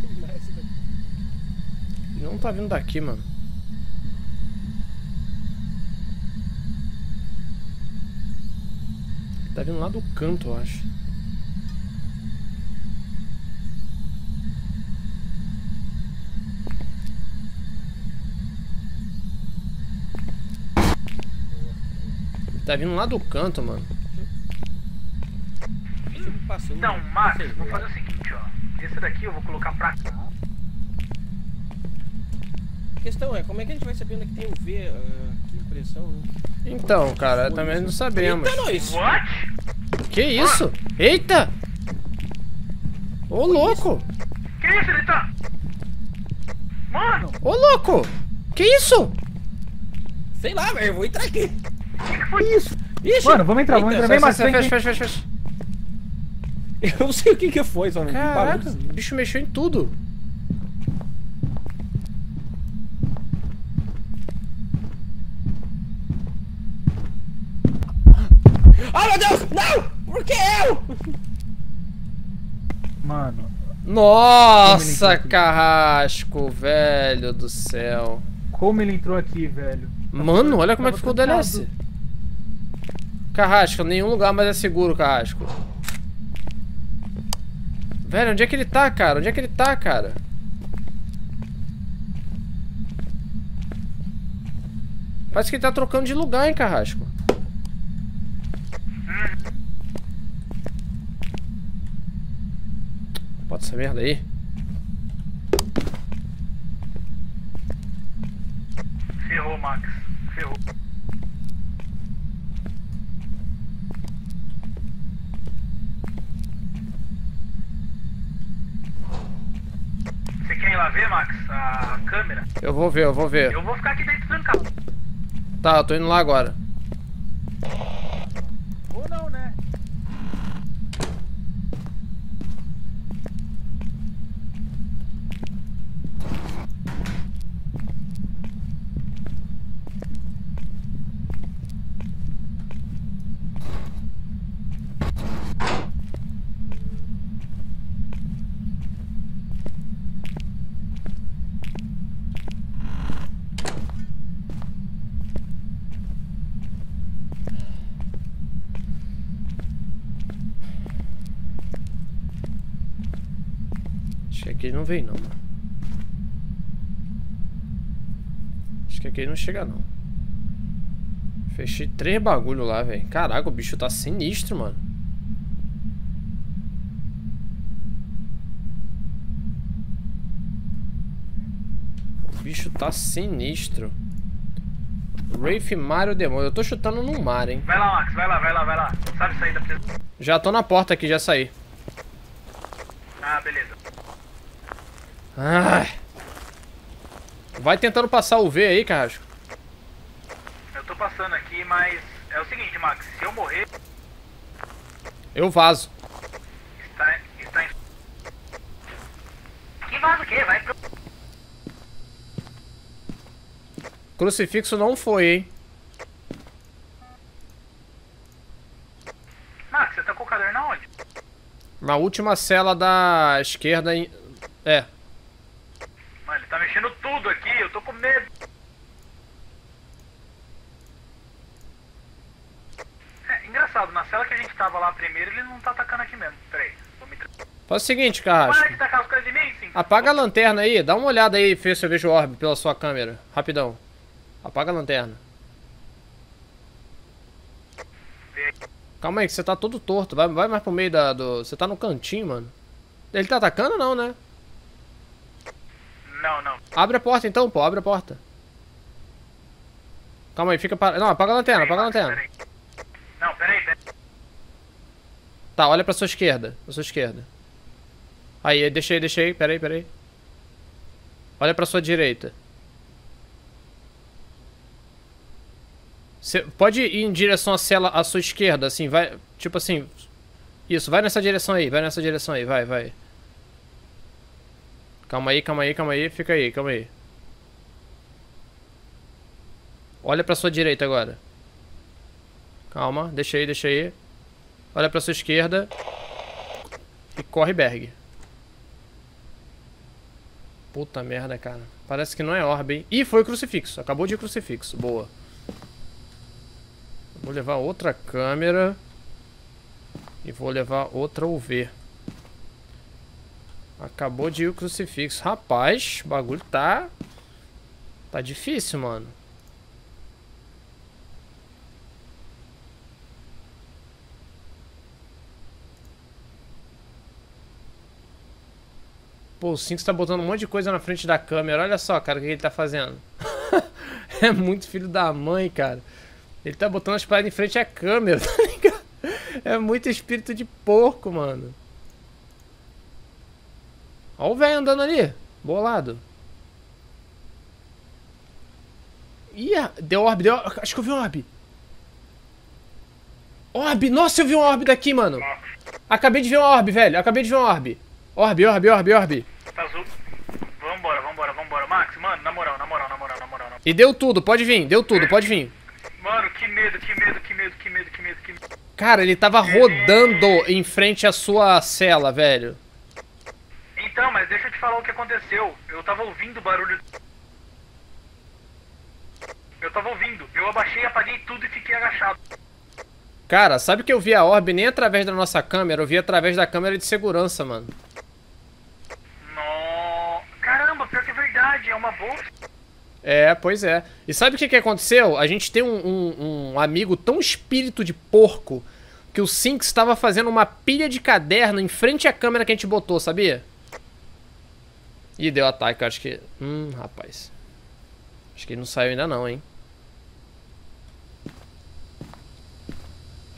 Vou terminar essa daqui. Não tá vindo daqui, mano. Tá vindo lá do canto, eu acho. Tá vindo lá do canto, mano. Então, vamos lá. fazer o seguinte, ó. Esse daqui eu vou colocar pra cá. A questão é, como é que a gente vai saber onde é que tem o V, que impressão, né? Então, cara, também não sabemos. Eita, nós! What? Que isso? Eita! Ô, louco! Que isso, ele tá? Mano, Ô, louco! Que isso? Sei lá, velho, eu vou entrar aqui. que, que foi isso? Ixi! Mano, vamos entrar, vamos Eita, entrar. Vem, Max, Fecha, vem, fecha, fecha, fecha. Eu não sei o que que foi, só Caraca, o bicho mexeu em tudo. Ai, meu Deus! Não! Por que eu? Mano, Nossa, carrasco, velho do céu. como ele entrou aqui, velho? Mano, olha como é que ficou o DLS. trancado. Carrasco, nenhum lugar mais é seguro, Carrasco. Velho, onde é que ele tá, cara? Onde é que ele tá, cara? Parece que ele tá trocando de lugar, hein, Carrasco. Solta essa merda aí. Ferrou, Max. Ferrou. Você quer ir lá ver, Max, a câmera? Eu vou ver, eu vou ver. Eu vou ficar aqui dentro trancado. Tá, eu tô indo lá agora. Aqui ele não vem não, mano. Acho que aqui ele não chega não. Fechei três bagulho lá, velho. Caraca, o bicho tá sinistro, mano. O bicho tá sinistro. Rafe Mario Demônio. Eu tô chutando no mar, hein. Vai lá, Max, vai lá, vai lá, vai lá. Sabe sair da? Já tô na porta aqui, já saí. Ah, beleza. Ai. Vai tentando passar o V aí, Carrasco. Eu tô passando aqui, mas é o seguinte, Max, se eu morrer, Eu vazo. está, está em... Que vaza o quê? Vai pro... Crucifixo não foi, hein. Max, você tá com o caderno aonde? Na última cela da esquerda. em- É. Mano, ele tá mexendo tudo aqui, eu tô com medo. É, engraçado, na cela que a gente tava lá primeiro, ele não tá atacando aqui mesmo. Peraí, vou me... Faz o seguinte, Carrasco. sim. Apaga a lanterna aí. Dá uma olhada aí, Fê, se eu vejo o orbe pela sua câmera. Rapidão. Apaga a lanterna. Calma aí, que você tá todo torto. Vai, vai mais pro meio da, do... Você tá no cantinho, mano. Ele tá atacando ou não, né? Não, não. Abre a porta então, pô. Abre a porta. Calma aí, fica para... Não, apaga a lanterna, apaga a lanterna. peraí. Não, peraí, peraí. Tá, olha pra sua esquerda. Pra sua esquerda. Aí, deixei, deixei. Peraí, peraí. Olha pra sua direita. Você pode ir em direção à cela à sua esquerda, assim, vai. Tipo assim. Isso, vai nessa direção aí, vai nessa direção aí, vai, vai. Calma aí, calma aí, calma aí, fica aí, calma aí. Olha pra sua direita agora. Calma, deixa aí, deixa aí. Olha pra sua esquerda. E corre Berg. Puta merda, cara. Parece que não é orbe, hein? Ih, foi o crucifixo. Acabou de crucifixo. Boa. Vou levar outra câmera. E vou levar outra UV. Acabou de ir o crucifixo. Rapaz, o bagulho tá... Tá difícil, mano. Pô, o Cinco tá botando um monte de coisa na frente da câmera. Olha só, cara, o que ele tá fazendo. é muito filho da mãe, cara. Ele tá botando as paradas em frente à câmera, tá ligado? É muito espírito de porco, mano. Olha o velho andando ali. Bolado. Ih, deu orbe, deu Acho que eu vi um orbe. Orbe! Nossa, eu vi um orbe daqui, mano. Acabei de ver um orbe, velho. Acabei de ver um orbe. Orbe, orbe, orbe, orbe. Tá azul. Vambora, vambora, vambora. Max, mano, na moral, na moral, na moral, na moral. na- E deu tudo, pode vir, deu tudo, pode vir. Mano, que medo, que medo, que medo, que medo, que medo, que medo. Cara, ele tava rodando em frente à sua cela, velho. Então, mas deixa eu te falar o que aconteceu. Eu tava ouvindo o barulho. Eu tava ouvindo. Eu abaixei, apaguei tudo e fiquei agachado. Cara, sabe que eu vi a orbe nem através da nossa câmera, eu vi através da câmera de segurança, mano. No... Caramba, pior que é verdade, é uma bolsa. É, pois é. E sabe o que, que aconteceu? A gente tem um, um- um amigo tão espírito de porco que o Sinks estava fazendo uma pilha de caderno em frente à câmera que a gente botou, sabia? Ih, deu ataque, acho que. Hum, rapaz. Acho que ele não saiu ainda não, hein?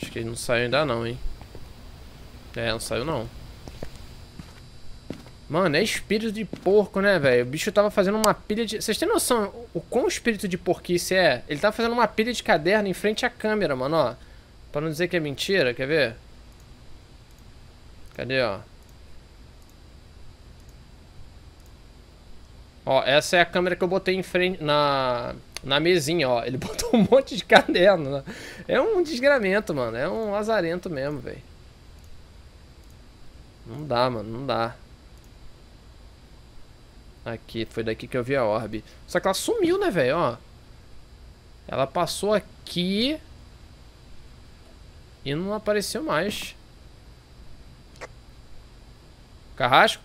Acho que ele não saiu ainda não, hein? É, não saiu não. Mano, é espírito de porco, né, velho? O bicho tava fazendo uma pilha de... Vocês têm noção o quão espírito de porquice é? Ele tava fazendo uma pilha de caderno em frente à câmera, mano, ó. Pra não dizer que é mentira, quer ver? Cadê, ó? Ó, essa é a câmera que eu botei em frente... Na... Na mesinha, ó. Ele botou um monte de caderno, né? É um desgramento, mano. É um lazarento mesmo, velho. Não dá, mano. Não dá. Aqui, foi daqui que eu vi a orbe. Só que ela sumiu, né, velho? Ó. Ela passou aqui. E não apareceu mais. Carrasco?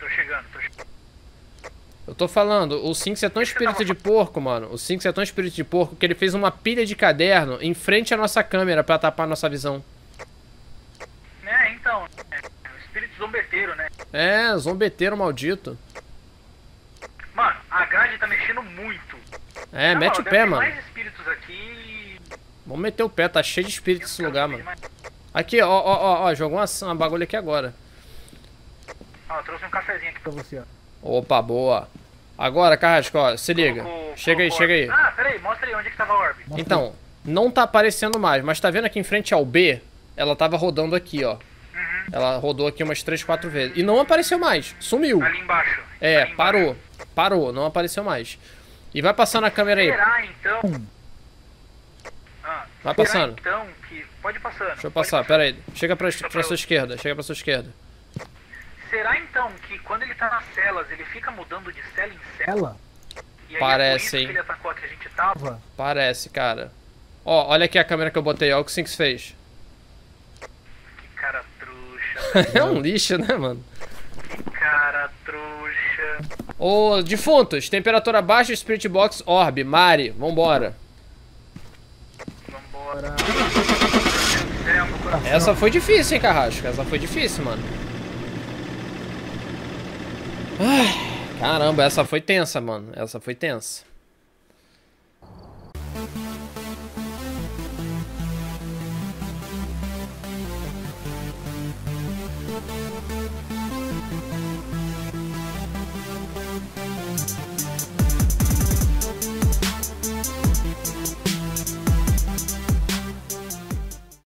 Tô chegando, tô chegando. Eu tô falando, o Sinks é tão espírito de porco, mano. O Sinks é tão espírito de porco que ele fez uma pilha de caderno em frente à nossa câmera pra tapar a nossa visão. É, então. É, o espírito zombeteiro, né? É, zombeteiro maldito. Mano, a grade tá mexendo muito. É, Na mete moral, o pé, mano. mais espíritos aqui. Vamos meter o pé, tá cheio de espírito esse lugar, mano. mais. Aqui, ó, ó, ó, ó, jogou uma, uma bagulho aqui agora. Ó, eu trouxe um cafezinho aqui Pra você, ó. Opa, boa. Agora, Carrasco, ó, se liga. Colocou- Chega aí, chega aí. Ah, peraí, mostra aí onde que tava a orbe. Mostra Então, não tá aparecendo mais, mas tá vendo aqui em frente ao B? Ela tava rodando aqui, ó. Ela rodou aqui umas 3, 4 vezes. E não apareceu mais. Sumiu. Ali embaixo. É, ali embaixo. parou. Parou, não apareceu mais. E vai passando a câmera aí. Será então. Ah, Vai será, passando. então que. Pode passando. Deixa eu passar, passar. pera aí. Chega pra, pra sua esquerda, chega pra sua esquerda. Será então que quando ele tá nas celas, ele fica mudando de cela em cela? Ela E aí Parece, é por isso hein? que ele atacou a que a gente tava? tava. Parece, cara. Ó, olha aqui a câmera que eu botei, ó o que o Sinks fez. Que cara trouxa. é um lixo, né, mano? que cara trouxa. Ô, defuntos, temperatura baixa, Spirit Box, Orb, Mari, vambora. Vambora. Coração. Essa foi difícil, hein, Carrasco? Essa foi difícil, mano. Ai, caramba, essa foi tensa, mano. Essa foi tensa.